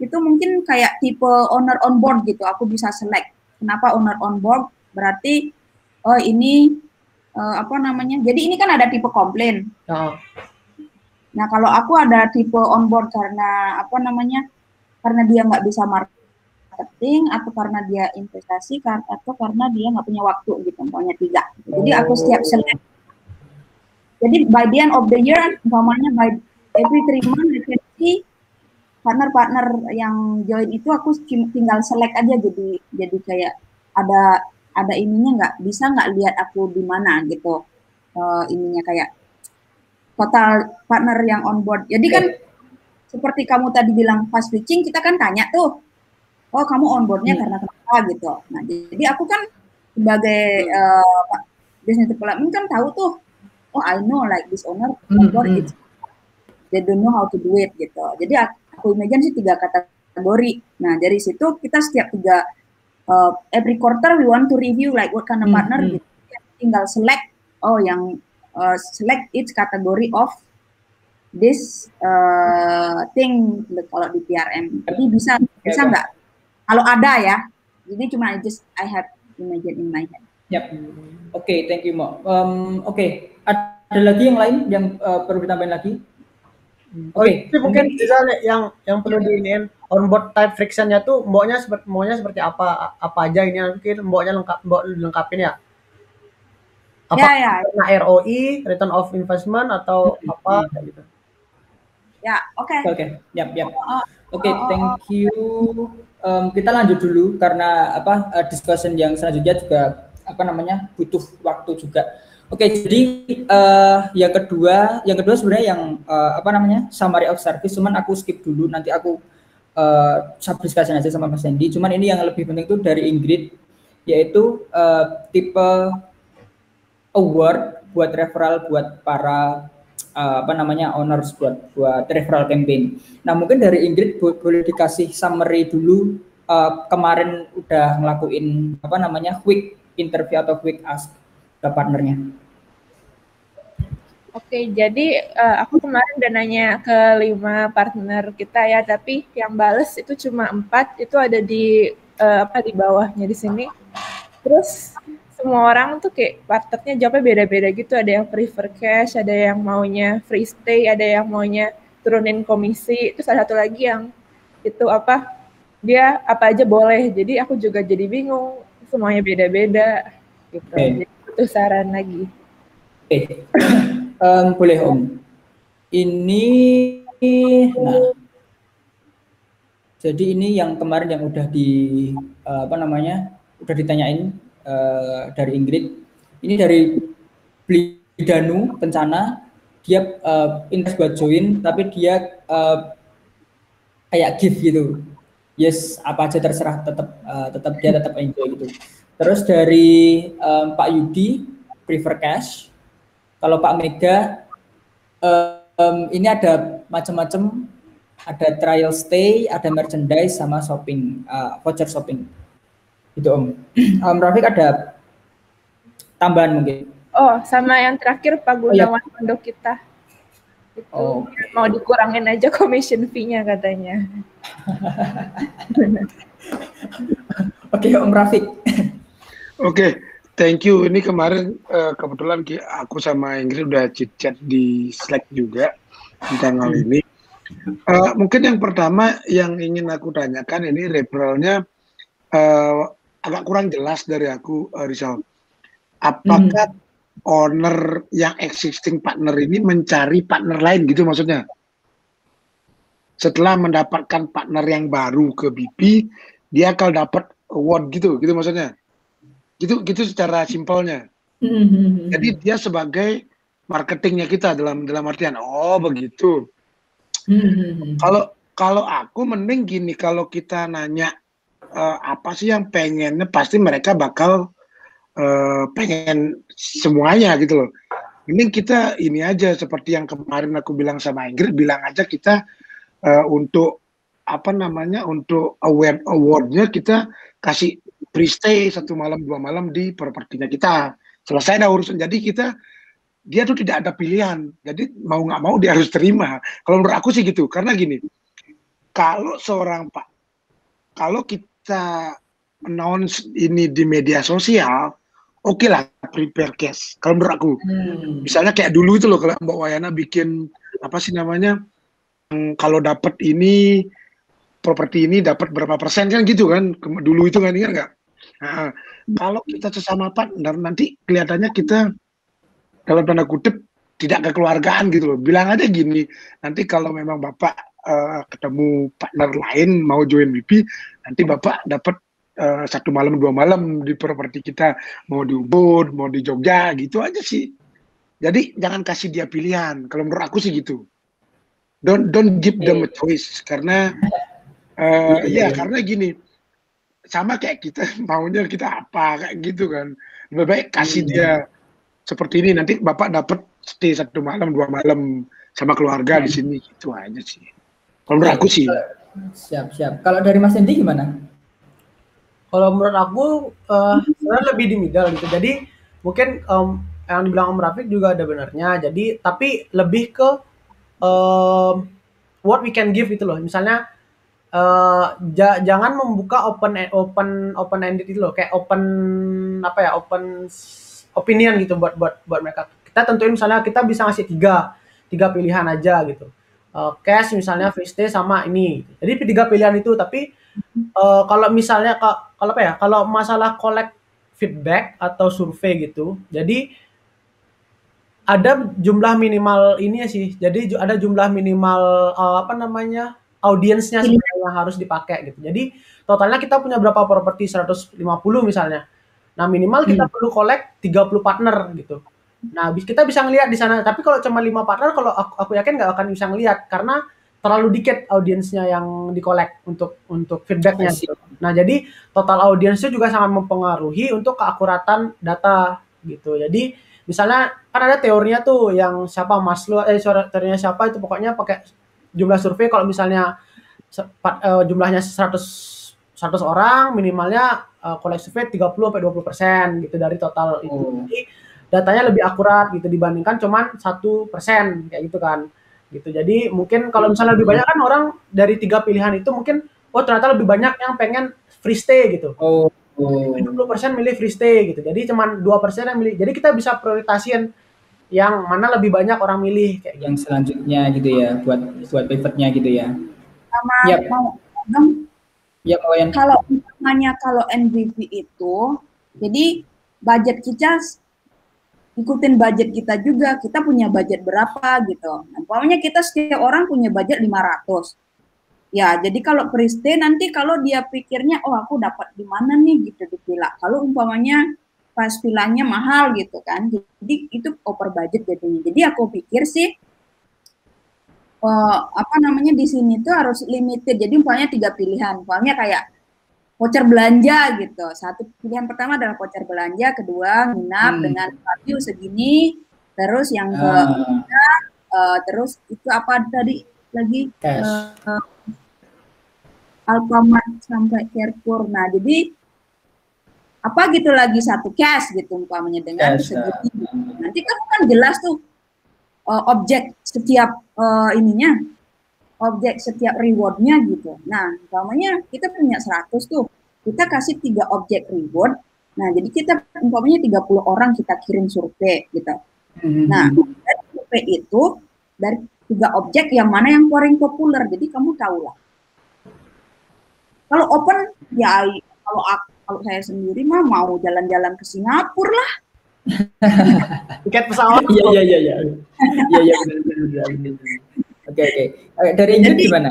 Itu mungkin kayak tipe owner on board gitu. Aku bisa select. Kenapa owner on board? Berarti oh ini uh, apa namanya? Jadi ini kan ada tipe komplain. Oh. Nah kalau aku ada tipe on board karena apa namanya? Karena dia nggak bisa market marketing atau karena dia investasi atau karena dia nggak punya waktu gitu pokoknya tiga jadi aku setiap select jadi by the end of the year umpamanya by every three months I can see partner-partner yang join itu aku tinggal select aja jadi jadi kayak ada ada ininya nggak bisa nggak lihat aku di mana gitu. Uh, ininya kayak total partner yang on board. Jadi kan seperti kamu tadi bilang pas switching kita kan tanya tuh oh kamu onboardnya hmm. karena kenapa? gitu. Nah jadi aku kan sebagai uh, business development kan tahu tuh oh I know like this owner hmm, onboard hmm. it they don't know how to do it gitu. Jadi aku imagine sih tiga kategori nah dari situ kita setiap tiga uh, every quarter we want to review like what kind of partner hmm. gitu tinggal select oh yang uh, select each category of this uh, thing kalau di PRM. Jadi bisa bisa nggak kalau ada ya. Jadi cuma just I have imagine in my head. Yep. Oke, okay, thank you Mo. Um, Oke, okay. ada lagi yang lain yang uh, perlu ditambahin lagi? Oh, Oke, okay. mungkin misalnya yang yang perlu diinin onboard type frictionnya tuh mboknya seperti maunya seperti apa apa aja ini mungkin mboknya lengkap mbok lengkapin ya. Apa ya, ya. ROI, return of investment atau apa kayak gitu. Ya, oke. Okay. Oke, okay. yap, yap. Oh, oh. Oke, okay, thank you um, kita lanjut dulu karena apa uh, discussion yang selanjutnya juga apa namanya butuh waktu juga. Oke, jadi uh, yang kedua, yang kedua sebenarnya yang uh, apa namanya summary of service, cuman aku skip dulu, nanti aku uh, discussion aja sama Mas Sandy. Cuman ini yang lebih penting itu dari Ingrid, yaitu uh, tipe award buat referral buat para uh, apa namanya owners buat buat referral campaign. Nah mungkin dari Ingrid boleh dikasih summary dulu uh, kemarin udah ngelakuin apa namanya quick interview atau quick ask ke partnernya. Oke, jadi uh, aku kemarin udah nanya ke lima partner kita ya, tapi yang bales itu cuma empat, itu ada di uh, apa di bawahnya di sini. Terus semua orang tuh kayak partnernya jawabnya beda-beda gitu, ada yang prefer cash, ada yang maunya free stay, ada yang maunya turunin komisi, terus ada satu lagi yang itu apa dia apa aja boleh. Jadi aku juga jadi bingung, semuanya beda-beda gitu. Okay. Jadi butuh saran lagi. <coughs> Okay um, boleh Om. Ini, nah, jadi ini yang kemarin yang udah di uh, apa namanya, udah ditanyain uh, dari Ingrid. Ini dari Blidanu Kencana, dia uh, invest buat join, tapi dia uh, kayak gift gitu. Yes, apa aja terserah, tetap uh, tetap dia tetap enjoy gitu. Terus dari um, Pak Yudi prefer cash, kalau Pak Mega um, ini ada macam-macam, ada trial stay, ada merchandise sama shopping, uh, voucher shopping. Itu Om. <clears throat> Om Rafiq ada tambahan mungkin. Oh, sama yang terakhir Pak Gunawan oh, iya. kita. Itu oh. mau dikurangin aja commission fee-nya katanya. <laughs> Oke, okay, Om Rafiq. <laughs> Oke, okay. Thank you. Ini kemarin uh, kebetulan aku sama Ingrid udah chit chat di Slack juga tentang hal ini. Uh, mungkin yang pertama yang ingin aku tanyakan ini referralnya uh, agak kurang jelas dari aku, uh, Rizal. Apakah hmm. owner yang existing partner ini mencari partner lain gitu maksudnya? Setelah mendapatkan partner yang baru ke BP, dia akan dapat award gitu, gitu maksudnya? Gitu gitu secara simpelnya. Mm-hmm. Jadi dia sebagai marketingnya kita dalam dalam artian oh begitu. Mm-hmm. Kalau kalau aku mending gini kalau kita nanya uh, apa sih yang pengennya pasti mereka bakal uh, pengen semuanya gitu loh. Ini kita ini aja seperti yang kemarin aku bilang sama Ingrid bilang aja kita uh, untuk apa namanya untuk award awardnya kita kasih free stay satu malam dua malam di propertinya kita. Selesai dah urusan. Jadi kita dia tuh tidak ada pilihan. Jadi mau nggak mau dia harus terima. Kalau menurut aku sih gitu. Karena gini kalau seorang pak kalau kita announce ini di media sosial oke okay lah prepare cash kalau menurut aku. Hmm. misalnya kayak dulu itu loh kalau Mbak Wayana bikin apa sih namanya kalau dapat ini properti ini dapat berapa persen kan gitu kan. Dulu itu kan ingat nggak Nah, kalau kita sesama partner nanti kelihatannya kita dalam tanda kutip tidak kekeluargaan gitu loh. Bilang aja gini, nanti kalau memang Bapak uh, ketemu partner lain mau join BP, nanti Bapak dapat uh, satu malam dua malam di properti kita mau di Ubud, mau di Jogja gitu aja sih. Jadi jangan kasih dia pilihan. Kalau menurut aku sih gitu. Don't don't give them a choice karena uh, ya karena gini sama kayak kita <laughs> maunya kita apa kayak gitu kan. Lebih baik kasih hmm. dia seperti ini. Nanti bapak dapat stay satu malam dua malam sama keluarga hmm. di sini gitu aja sih. Kalau menurut aku sih. Siap siap. Kalau dari Mas Endi gimana? Kalau menurut aku uh, sebenarnya lebih di middle gitu. Jadi mungkin um, yang dibilang Om Rafiq juga ada benarnya. Jadi tapi lebih ke um, what we can give itu loh. Misalnya uh, ja, jangan membuka open open open ended itu loh. Kayak open apa ya open opinion gitu buat buat buat mereka. Kita tentuin misalnya kita bisa ngasih tiga tiga pilihan aja gitu. Uh, cash misalnya free stay sama ini jadi tiga pilihan itu tapi uh, kalau misalnya kalau apa ya kalau masalah collect feedback atau survei gitu jadi ada jumlah minimal ini ya sih. Jadi ada jumlah minimal uh, apa namanya audiensnya sebenarnya harus dipakai gitu. Jadi totalnya kita punya berapa properti 150 misalnya. Nah, minimal kita hmm. perlu collect 30 partner gitu. Nah, kita bisa ngelihat di sana. Tapi kalau cuma lima partner, kalau aku, aku yakin nggak akan bisa ngelihat karena terlalu dikit audiensnya yang dikolek untuk untuk feedbacknya. Gitu. Nah, jadi total audiensnya juga sangat mempengaruhi untuk keakuratan data gitu. Jadi misalnya kan ada teorinya tuh yang siapa Maslow eh teorinya siapa itu pokoknya pakai jumlah survei kalau misalnya uh, jumlahnya 100 100 orang minimalnya uh, kolek survei 30 sampai 20 persen gitu dari total itu. Oh. Jadi datanya lebih akurat gitu dibandingkan cuman satu persen kayak gitu kan gitu. Jadi mungkin kalau misalnya lebih banyak kan orang dari tiga pilihan itu mungkin oh ternyata lebih banyak yang pengen free stay gitu. Oh. Oh. 70% milih free stay gitu. Jadi cuman dua persen yang milih. Jadi kita bisa prioritasin yang mana lebih banyak orang milih kayak gitu. yang selanjutnya gitu ya buat buat pivotnya gitu ya. Sama yep. mau Ya, yang... Kalau namanya kalau MVP itu, jadi budget kita ikutin budget kita juga. Kita punya budget berapa gitu. Nah, pokoknya kita setiap orang punya budget 500. Ya, jadi kalau priste nanti kalau dia pikirnya, oh aku dapat di mana nih gitu di villa. Kalau umpamanya pas villanya mahal gitu kan, jadi itu over budget jadinya. Jadi aku pikir sih, uh, apa namanya di sini tuh harus limited. Jadi umpamanya tiga pilihan, umpamanya kayak voucher belanja gitu. Satu pilihan pertama adalah voucher belanja, kedua nginap hmm. dengan value segini, terus yang ke uh. uh, terus itu apa tadi lagi uh, uh, Alfamart sampai Carrefour. Nah, jadi apa gitu lagi satu cash gitu umpamanya dengan cash, segini. Uh, Nanti kan kan jelas tuh uh, objek setiap uh, ininya objek setiap rewardnya gitu. Nah, umpamanya kita punya 100 tuh, kita kasih tiga objek reward. Nah, jadi kita umpamanya 30 orang kita kirim survei gitu. Mm-hmm. Nah, dari survei itu dari tiga objek yang mana yang paling populer. Jadi kamu tahu lah. Kalau open ya kalau kalau saya sendiri mah mau jalan-jalan ke Singapura lah. <laughs> Tiket pesawat. Iya iya iya iya. Iya iya Oke oke. Dari Ingrid Jadi, gimana?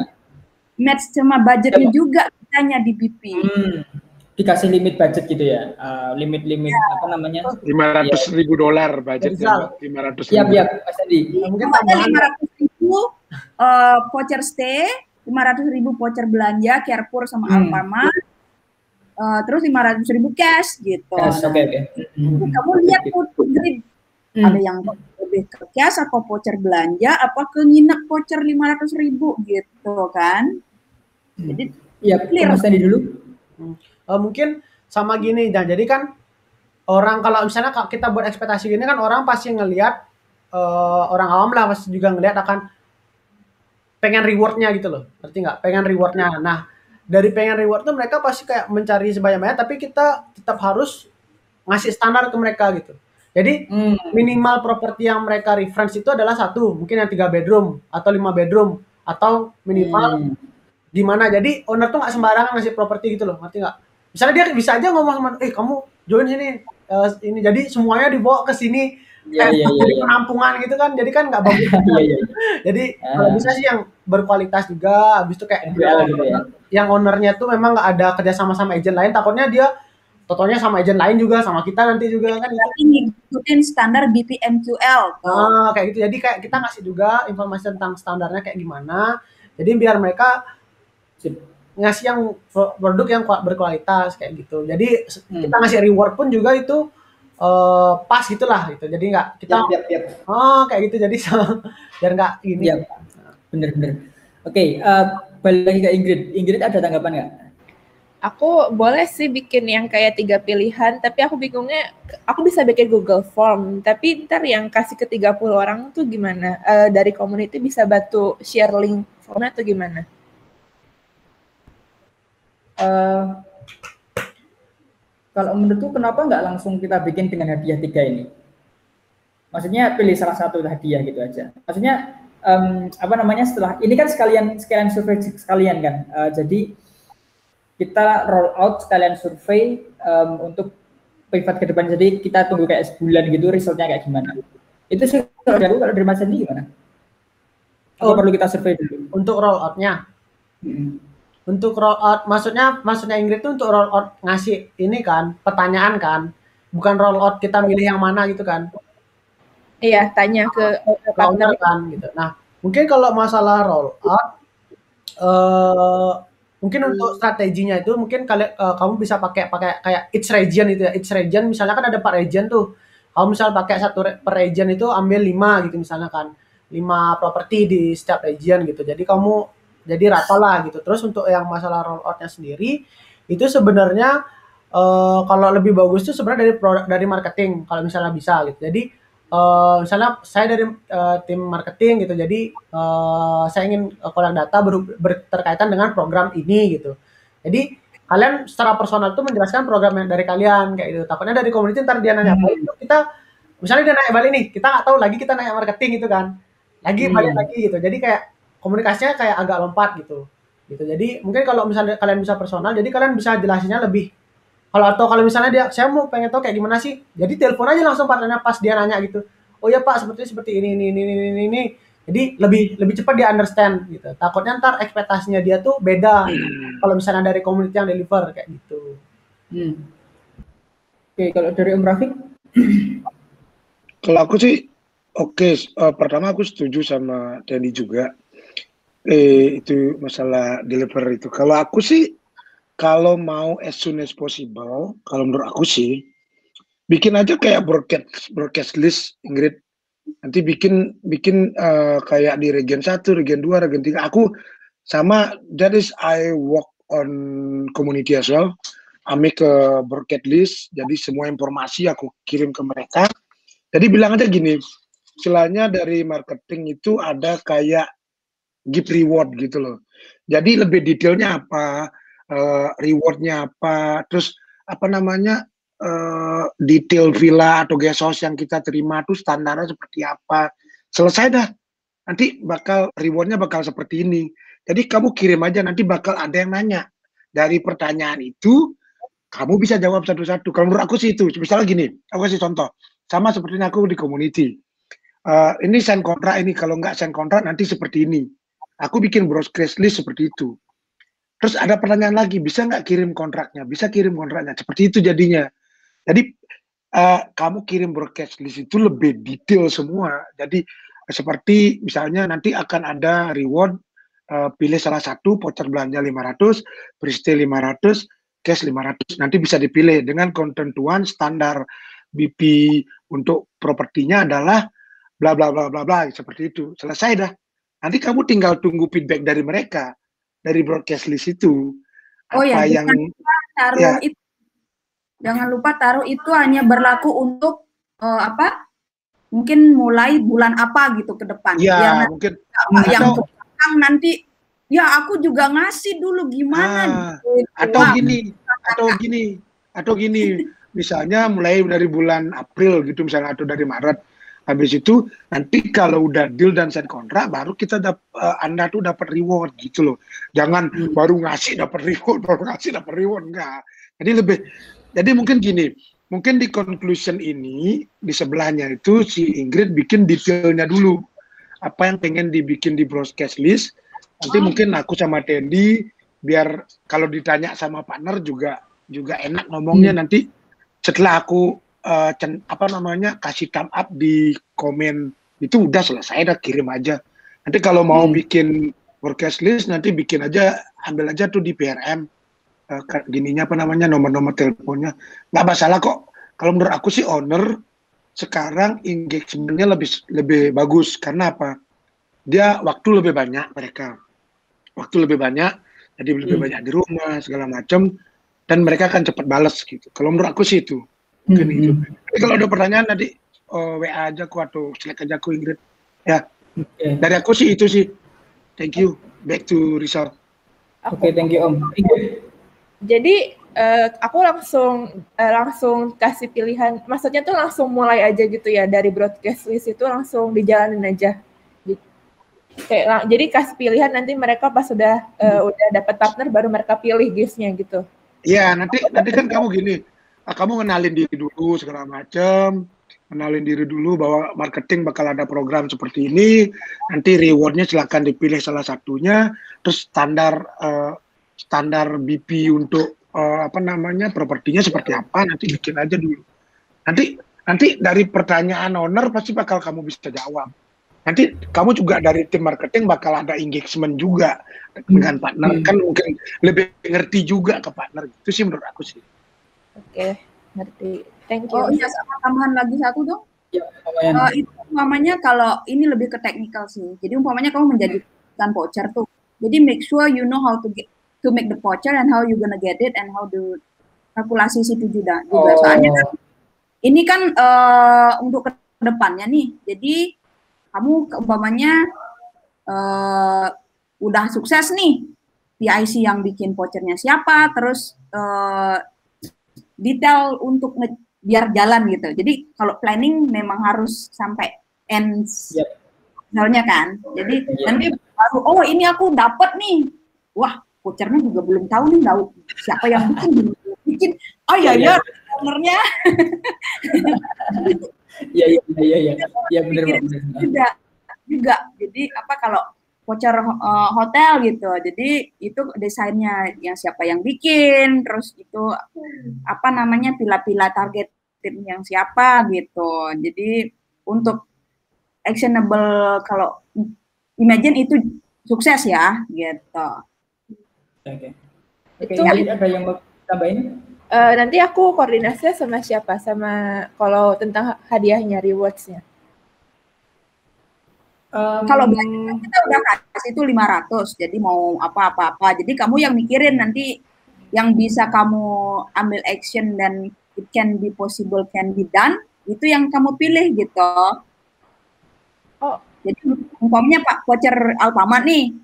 Match sama budgetnya juga kitanya di BP. Hmm. Dikasih limit budget gitu ya? Uh, limit limit ya. apa namanya? Lima ratus ribu dolar budgetnya. Lima ratus ribu. Iya iya Mas Adi. Mungkin lima ratus ribu uh, voucher stay, lima ratus ribu voucher belanja, Carrefour sama hmm. Alfamart. Uh, terus lima ratus ribu cash gitu. Cash, oke okay, oke. Okay. Hmm. Kamu lihat tuh grid hmm. ada yang lebih ke cash atau voucher belanja apa ke nginep voucher lima ratus ribu gitu kan hmm. jadi ya clear Mas dulu hmm. uh, mungkin sama gini dan jadi kan orang kalau misalnya kita buat ekspektasi gini kan orang pasti ngelihat uh, orang awam lah pasti juga ngelihat akan pengen rewardnya gitu loh ngerti nggak pengen rewardnya nah dari pengen reward tuh mereka pasti kayak mencari sebanyak-banyak tapi kita tetap harus ngasih standar ke mereka gitu jadi hmm. minimal properti yang mereka reference itu adalah satu, mungkin yang tiga bedroom atau lima bedroom atau minimal hmm. gimana. Jadi owner tuh nggak sembarangan ngasih properti gitu loh, ngerti nggak? Misalnya dia bisa aja ngomong sama, eh kamu join sini, uh, ini jadi semuanya dibawa ke sini ya, ya, ya, ya. penampungan gitu kan, jadi kan nggak bagus. ya, ya. Jadi ah. kalau bisa sih yang berkualitas juga, habis itu kayak ya, ya, ya. yang ownernya tuh memang nggak ada kerjasama sama agent lain, takutnya dia totalnya sama agent lain juga sama kita nanti juga kan ini ikutin standar BPMQL ah kayak gitu jadi kayak kita ngasih juga informasi tentang standarnya kayak gimana jadi biar mereka ngasih yang produk yang berkualitas kayak gitu jadi hmm. kita ngasih reward pun juga itu uh, pas gitulah gitu jadi nggak kita yep, yep, yep. oh kayak gitu jadi <laughs> biar nggak ini yep. bener-bener oke okay, uh, eh, balik lagi ke Ingrid Ingrid ada tanggapan nggak aku boleh sih bikin yang kayak tiga pilihan, tapi aku bingungnya, aku bisa bikin Google Form, tapi ntar yang kasih ke 30 orang tuh gimana? Uh, dari community bisa bantu share link formnya atau gimana? Uh, kalau menurutku kenapa nggak langsung kita bikin dengan hadiah tiga ini? Maksudnya pilih salah satu hadiah gitu aja. Maksudnya um, apa namanya setelah ini kan sekalian sekalian survei sekalian kan. Uh, jadi kita roll out sekalian survei um, untuk pivot ke depan. Jadi kita tunggu kayak sebulan gitu resultnya kayak gimana. Itu sih kalau dari kalau dari Mas Andi gimana? Atau oh, perlu kita survei dulu? Untuk roll outnya? Hmm. Untuk roll out maksudnya maksudnya Ingrid tuh untuk roll out ngasih ini kan pertanyaan kan. Bukan roll out kita milih yang mana gitu kan. Iya tanya ke partner kan gitu. Nah mungkin kalau masalah roll out uh, mungkin untuk strateginya itu mungkin kalian uh, kamu bisa pakai pakai kayak each region itu ya. Each region misalnya kan ada empat region tuh. Kamu misal pakai satu per region itu ambil lima gitu misalnya kan. Lima properti di setiap region gitu. Jadi kamu jadi rata lah gitu. Terus untuk yang masalah rolloutnya sendiri itu sebenarnya uh, kalau lebih bagus tuh sebenarnya dari produk dari marketing kalau misalnya bisa gitu. Jadi uh, misalnya saya dari uh, tim marketing gitu jadi uh, saya ingin kolek data ber, berterkaitan dengan program ini gitu. Jadi kalian secara personal tuh menjelaskan program yang dari kalian kayak gitu. Takutnya dari community ntar dia nanya hmm. itu kita misalnya dia nanya balik nih kita nggak tahu lagi kita nanya marketing gitu kan. Lagi hmm. balik lagi gitu. Jadi kayak komunikasinya kayak agak lompat gitu. Gitu. Jadi mungkin kalau misalnya kalian bisa personal jadi kalian bisa jelasinnya lebih. Kalau atau kalau misalnya dia saya mau pengen tahu kayak gimana sih? Jadi telepon aja langsung partnernya pas dia nanya gitu. Oh ya pak seperti seperti ini ini ini ini ini jadi lebih lebih cepat dia understand gitu. Takutnya ntar ekspektasinya dia tuh beda kalau misalnya dari community yang deliver kayak gitu. Hmm. oke kalau dari Om Rafiq? Kalau aku sih oke okay. uh, pertama aku setuju sama Danny juga eh, itu masalah deliver itu. Kalau aku sih, kalau mau as soon as possible, kalau menurut aku sih, bikin aja kayak broadcast broadcast list Ingrid. Nanti bikin bikin uh, kayak di region satu, region dua, region tiga. Aku sama that is I work on community as well. I make a broadcast list, jadi semua informasi aku kirim ke mereka. Jadi bilang aja gini, istilahnya dari marketing itu ada kayak gift reward gitu loh. Jadi lebih detailnya apa, uh, rewardnya apa, terus apa namanya uh, detail villa atau guest house yang kita terima tuh standarnya seperti apa. Selesai dah. Nanti bakal rewardnya bakal seperti ini. Jadi kamu kirim aja nanti bakal ada yang nanya. Dari pertanyaan itu kamu bisa jawab satu-satu. Kalau menurut aku sih itu. Misalnya gini, aku kasih contoh. Sama seperti aku di community. Uh, ini sign kontrak ini kalau nggak sign kontrak nanti seperti ini Aku bikin broadcast list seperti itu. Terus ada pertanyaan lagi, bisa nggak kirim kontraknya? Bisa kirim kontraknya. Seperti itu jadinya. Jadi uh, kamu kirim broadcast list itu lebih detail semua. Jadi seperti misalnya nanti akan ada reward uh, pilih salah satu voucher belanja 500, prestige 500, cash 500. Nanti bisa dipilih dengan ketentuan standar BP untuk propertinya adalah bla bla bla bla bla seperti itu. Selesai dah. Nanti kamu tinggal tunggu feedback dari mereka dari broadcast list itu. Oh ya, apa ya, yang taruh ya. itu jangan lupa taruh itu hanya berlaku untuk uh, apa? Mungkin mulai bulan apa gitu ke depan. Iya, ya, mungkin yang atau, nanti ya aku juga ngasih dulu gimana ah, gitu. atau gini atau gini atau gini misalnya mulai dari bulan April gitu misalnya atau dari Maret Habis itu nanti kalau udah deal dan sign kontrak baru kita dap, uh, Anda tuh dapat reward gitu loh. Jangan hmm. baru ngasih dapat reward, <laughs> baru ngasih dapat reward enggak. Jadi lebih jadi mungkin gini, mungkin di conclusion ini di sebelahnya itu si Ingrid bikin detailnya dulu. Apa yang pengen dibikin di broadcast list. Nanti oh. mungkin aku sama Tendi biar kalau ditanya sama partner juga juga enak ngomongnya hmm. nanti setelah aku uh, apa namanya kasih thumb up di komen. Itu udah selesai udah kirim aja. Nanti kalau mau hmm. bikin broadcast list nanti bikin aja ambil aja tuh di PRM uh, eh, gininya apa namanya nomor-nomor teleponnya. Nggak masalah kok. Kalau menurut aku sih owner sekarang engagementnya lebih lebih bagus. Karena apa? Dia waktu lebih banyak mereka. Waktu lebih banyak jadi lebih hmm. banyak di rumah segala macam dan mereka akan cepat balas gitu. Kalau menurut aku sih itu Mungkin hmm. itu. Jadi kalau ada pertanyaan nanti oh, WA aja ku atau selek aja ku Ingrid. Ya. Okay. Dari aku sih itu sih. Thank you. Back to Rizal. Oke, okay, thank you Om. Jadi uh, aku langsung uh, langsung kasih pilihan. Maksudnya tuh langsung mulai aja gitu ya dari broadcast list itu langsung dijalanin aja. Kayak, jadi kasih pilihan nanti mereka pas sudah uh, udah dapat partner baru mereka pilih guestnya gitu. Iya, nanti nanti kan kamu gini ah, kamu kenalin diri dulu segala macam kenalin diri dulu bahwa marketing bakal ada program seperti ini nanti rewardnya silahkan dipilih salah satunya terus standar uh, standar BP untuk uh, apa namanya propertinya seperti apa nanti bikin aja dulu. Nanti nanti dari pertanyaan owner pasti bakal kamu bisa jawab. Nanti kamu juga dari tim marketing bakal ada engagement juga dengan partner hmm. kan mungkin lebih ngerti juga ke partner itu sih menurut aku sih. Oke, okay, ngerti. Thank you. Oh iya sama tambahan lagi satu dong. Ya, uh, itu umpamanya kalau ini lebih ke teknikal sih. Jadi umpamanya kamu menjadikan voucher tuh. Jadi make sure you know how to get to make the voucher and how you gonna get it and how to kalkulasi situ juga. juga. Oh. Soalnya kan ini kan uh, untuk ke depannya nih. Jadi kamu umpamanya uh, udah sukses nih PIC yang bikin vouchernya siapa, terus uh, detail untuk biar jalan gitu. Jadi kalau planning memang harus sampai ends yep. misalnya kan. Jadi yep. nanti baru oh ini aku dapat nih. Wah, vouchernya juga belum tahu nih tahu siapa yang bikin bikin. Oh iya ya, ownernya. Iya iya iya iya. Iya benar benar. Juga juga. Jadi apa kalau voucher uh, hotel gitu. Jadi itu desainnya yang siapa yang bikin, terus itu apa namanya pila-pila target tim yang siapa gitu. Jadi untuk actionable kalau imagine itu sukses ya gitu. Oke. Okay. Itu ya. ada yang mau tambahin? Uh, nanti aku koordinasinya sama siapa? Sama kalau tentang hadiahnya, rewardsnya. Um, Kalau belanja kita udah kasih itu 500, jadi mau apa-apa-apa. Jadi kamu yang mikirin nanti yang bisa kamu ambil action dan it can be possible, can be done, itu yang kamu pilih gitu. Oh, jadi umpamanya Pak voucher Alfamart nih.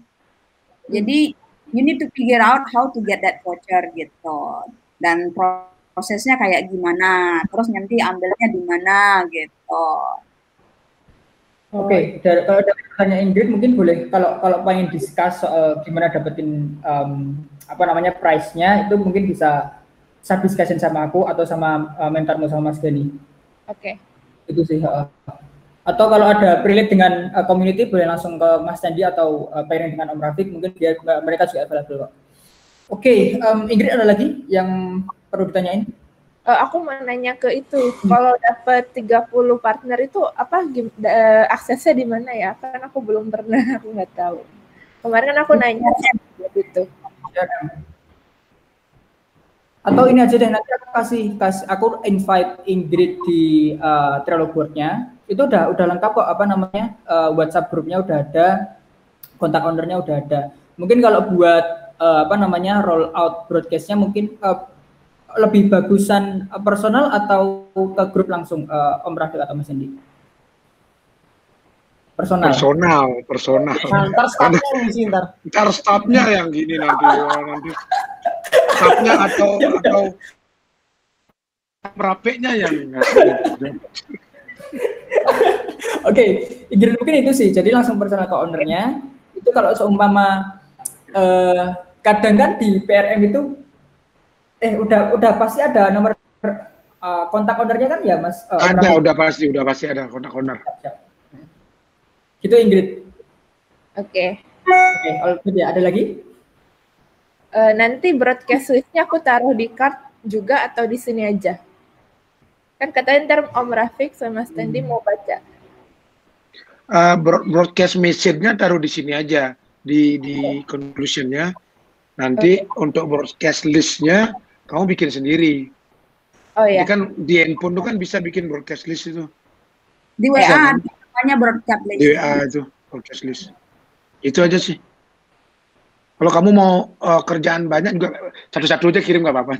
Jadi you need to figure out how to get that voucher gitu. Dan prosesnya kayak gimana, terus nanti ambilnya di mana gitu. Oke, okay. dari, kalau dari pertanyaan Ingrid mungkin boleh kalau kalau pengen discuss soal gimana dapetin um, apa namanya price-nya itu mungkin bisa saya discussion sama aku atau sama uh, mentormu sama Mas Gani. Oke. Okay. Itu sih. Uh, atau kalau ada relate dengan uh, community boleh langsung ke Mas Candi atau uh, pairing dengan Om Rafiq mungkin dia mereka juga available. Oke, okay, um, Ingrid ada lagi yang perlu ditanyain? Uh, aku mau nanya ke itu kalau dapat 30 partner itu apa uh, aksesnya di mana ya? Kan aku belum pernah <laughs> aku nggak tahu. Kemarin kan aku nanya gitu. Atau ini aja deh nanti aku kasih kasih aku invite Ingrid di uh, Trello boardnya. Itu udah udah lengkap kok apa namanya uh, WhatsApp grupnya udah ada kontak ownernya udah ada. Mungkin kalau buat uh, apa namanya roll out broadcastnya mungkin uh, lebih bagusan eh, personal atau ke grup langsung uh, Om Rafiq atau Mas Andi? Personal. Personal, personal. Nah, ntar staffnya sih ntar. Ntar staffnya yang gini nanti, ya, nanti staffnya atau <laughs> atau merapeknya yang <laughs> Oke, okay. mungkin itu sih. Jadi langsung personal ke ownernya. Itu kalau seumpama uh, kadang kan di PRM itu eh udah udah pasti ada nomor uh, kontak ownernya kan ya mas? Uh, ada udah pasti udah pasti ada kontak owner. Itu Ingrid. Oke. Okay. oke okay, ya ada lagi? Uh, nanti broadcast listnya aku taruh di card juga atau di sini aja? Kan katanya ntar Om Rafiq sama Standy hmm. mau baca. Uh, broadcast message-nya taruh di sini aja di di conclusionnya. Nanti okay. untuk broadcast listnya kamu bikin sendiri. Oh iya. Ini kan di handphone tuh kan bisa bikin broadcast list itu. Di WA kan? namanya broadcast list. Di WA itu broadcast list. Itu aja sih. Kalau kamu mau uh, kerjaan banyak juga satu-satu aja kirim nggak apa-apa. <laughs>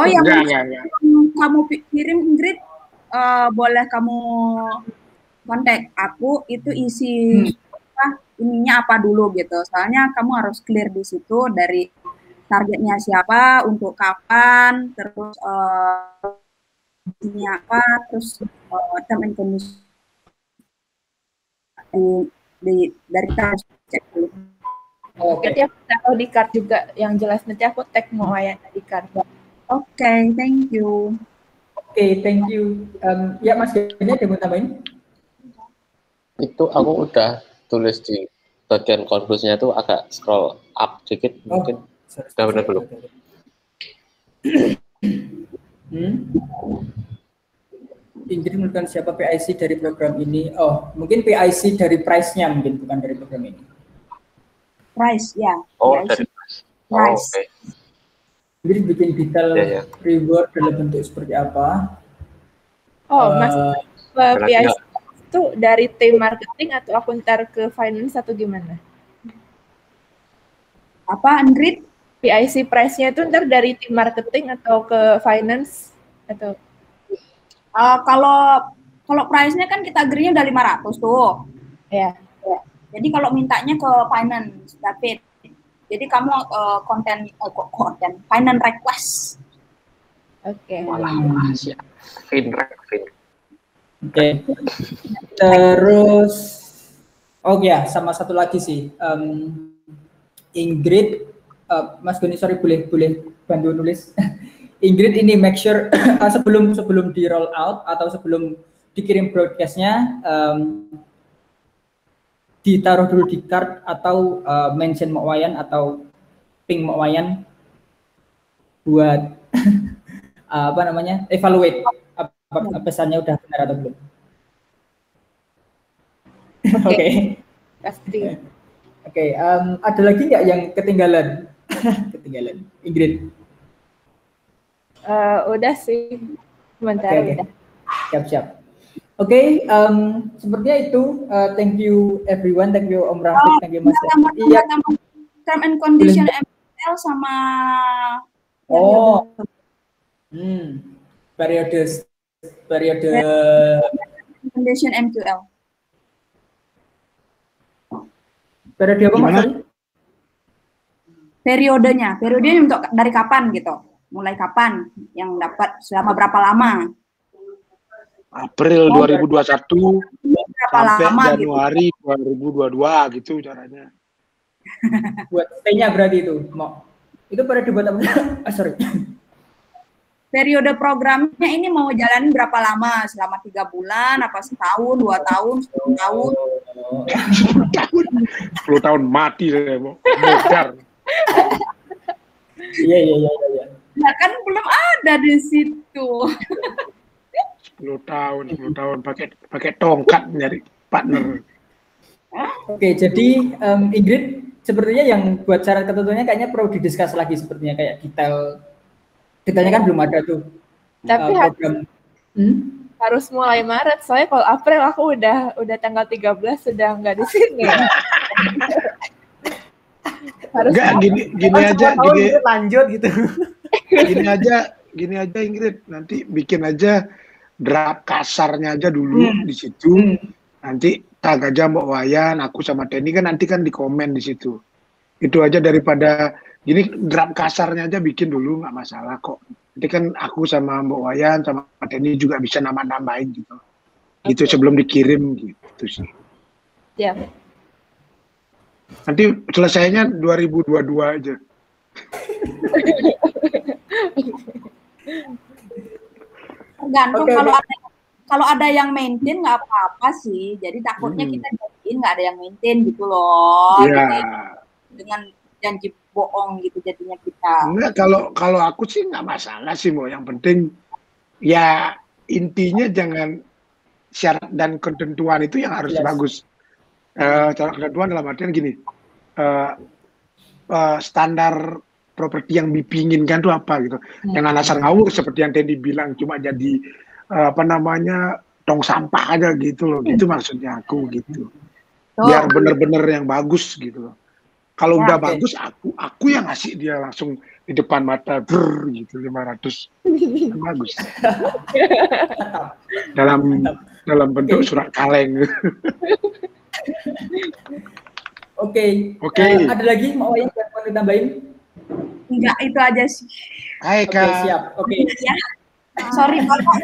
oh ya, enggak, enggak, enggak. kamu kirim Ingrid, uh, boleh kamu kontak aku itu isi hmm ininya apa dulu gitu. Soalnya kamu harus clear di situ dari targetnya siapa, untuk kapan, terus uh, ini apa, terus uh, term and condition di, di dari kita cek dulu. Oke, okay. aku taruh di card juga yang jelas nanti aku tag mau ayat di card. Oke, okay, thank you. Oke, okay, thank you. Um, ya Mas, ini ada mau tambahin? Itu aku udah tulis di bagian konfusnya itu agak scroll up dikit oh, mungkin. sudah benar belum. hmm? Ingrid menentukan siapa PIC dari program ini? Oh mungkin PIC dari price-nya mungkin bukan dari program ini. Price ya. Oh PIC. dari price. Oh, okay. Ingrid bikin detail yeah, yeah. reward dalam bentuk seperti apa? Oh uh, mas uh, PIC itu dari tim marketing atau akuntar ke finance atau gimana? Apa, Ingrid? PIC price-nya itu ntar dari tim marketing atau ke finance atau? Uh, kalau kalau price-nya kan kita agree-nya udah 500 tuh. Ya. ya. Jadi kalau mintanya ke finance, David. Jadi kamu uh, konten uh, konten finance request. Oke. Okay. Malah rahasia. Finrec, fin. Oke. Terus, oh ya, sama satu lagi sih, um, Ingrid, uh, Mas Goni, sorry boleh boleh bantu nulis. <laughs> Ingrid ini make sure uh, <clears throat> sebelum sebelum di roll out atau sebelum dikirim broadcastnya um, ditaruh dulu di card atau uh, mention Mokwayan atau ping Mokwayan buat uh, <laughs> apa namanya evaluate pesannya udah benar atau belum? Oke. Okay. Pasti. Oke, okay, um, ada lagi nggak yang ketinggalan? <laughs> ketinggalan. Ingrid. Uh, udah sih. Sebentar okay, udah. Siap-siap. Oke, okay, um, sepertinya itu. Uh, thank you everyone, thank you Om Rafiq, oh, thank you Mas. Iya. Term and condition ML sama. Oh. Hmm. Periode periode Foundation MQL. Periode apa maksudnya? Periodenya, periodenya untuk dari kapan gitu? Mulai kapan yang dapat selama berapa lama? April oh, 2021 berapa sampai lama, gitu? Januari gitu? 2022 gitu caranya. buat stay-nya berarti itu, mau. Itu pada dibuat apa? <laughs> ah, sorry periode programnya ini mau jalan berapa lama? Selama tiga bulan, apa setahun, dua tahun, sepuluh tahun? Sepuluh tahun, sepuluh tahun mati saya mau <laughs> modar. Iya iya iya iya. Nah kan belum ada di situ. Sepuluh tahun, sepuluh tahun pakai pakai tongkat nyari partner. Oke, jadi um, Ingrid, sepertinya yang buat syarat ketentuannya kayaknya perlu didiskus lagi sepertinya kayak detail Kitanya kan belum ada tuh. Tapi uh, program. Harus, hmm? harus mulai Maret. Soalnya kalau April aku udah udah tanggal 13 sudah nggak di sini. <laughs> harus Enggak, gini gini oh, aja gini lanjut gitu. <laughs> gini aja, gini aja Ingrid, nanti bikin aja draft kasarnya aja dulu hmm. di situ. Hmm. Nanti tag aja Mbak Wayan, aku sama Denny kan nanti kan di komen di situ. Itu aja daripada Gini draft kasarnya aja bikin dulu nggak masalah kok. Nanti kan aku sama Mbak Wayan sama Pak Denny juga bisa nama-namain gitu. Okay. Gitu sebelum dikirim gitu sih. Ya. Nanti selesainya 2022 aja. Tergantung okay, kalau ada kalau ada yang maintain nggak apa-apa sih. Jadi takutnya hmm. kita jadiin nggak ada yang maintain gitu loh. Iya. Yeah. dengan janji bohong gitu jadinya kita. Enggak, kalau kalau aku sih nggak masalah sih mau. Yang penting ya intinya jangan syarat dan ketentuan itu yang harus yes. bagus. Uh, cara ketentuan dalam artian gini, uh, uh, standar properti yang dipinginkan itu apa gitu. Hmm. Yang asal ngawur seperti yang tadi bilang cuma jadi uh, apa namanya tong sampah aja gitu loh. Hmm. Gitu maksudnya aku gitu. Biar bener-bener yang bagus gitu loh. Kalau ya, udah okay. bagus aku aku yang ngasih dia langsung di depan mata ber gitu 500 kan bagus <laughs> dalam dalam bentuk surat kaleng <laughs> Oke. Oke. Okay. Uh, ada lagi mau yang mau ditambahin? Enggak, itu aja sih. Hai, Kak. Oke, siap. Oke. Okay. Ya. Sorry, Bapak.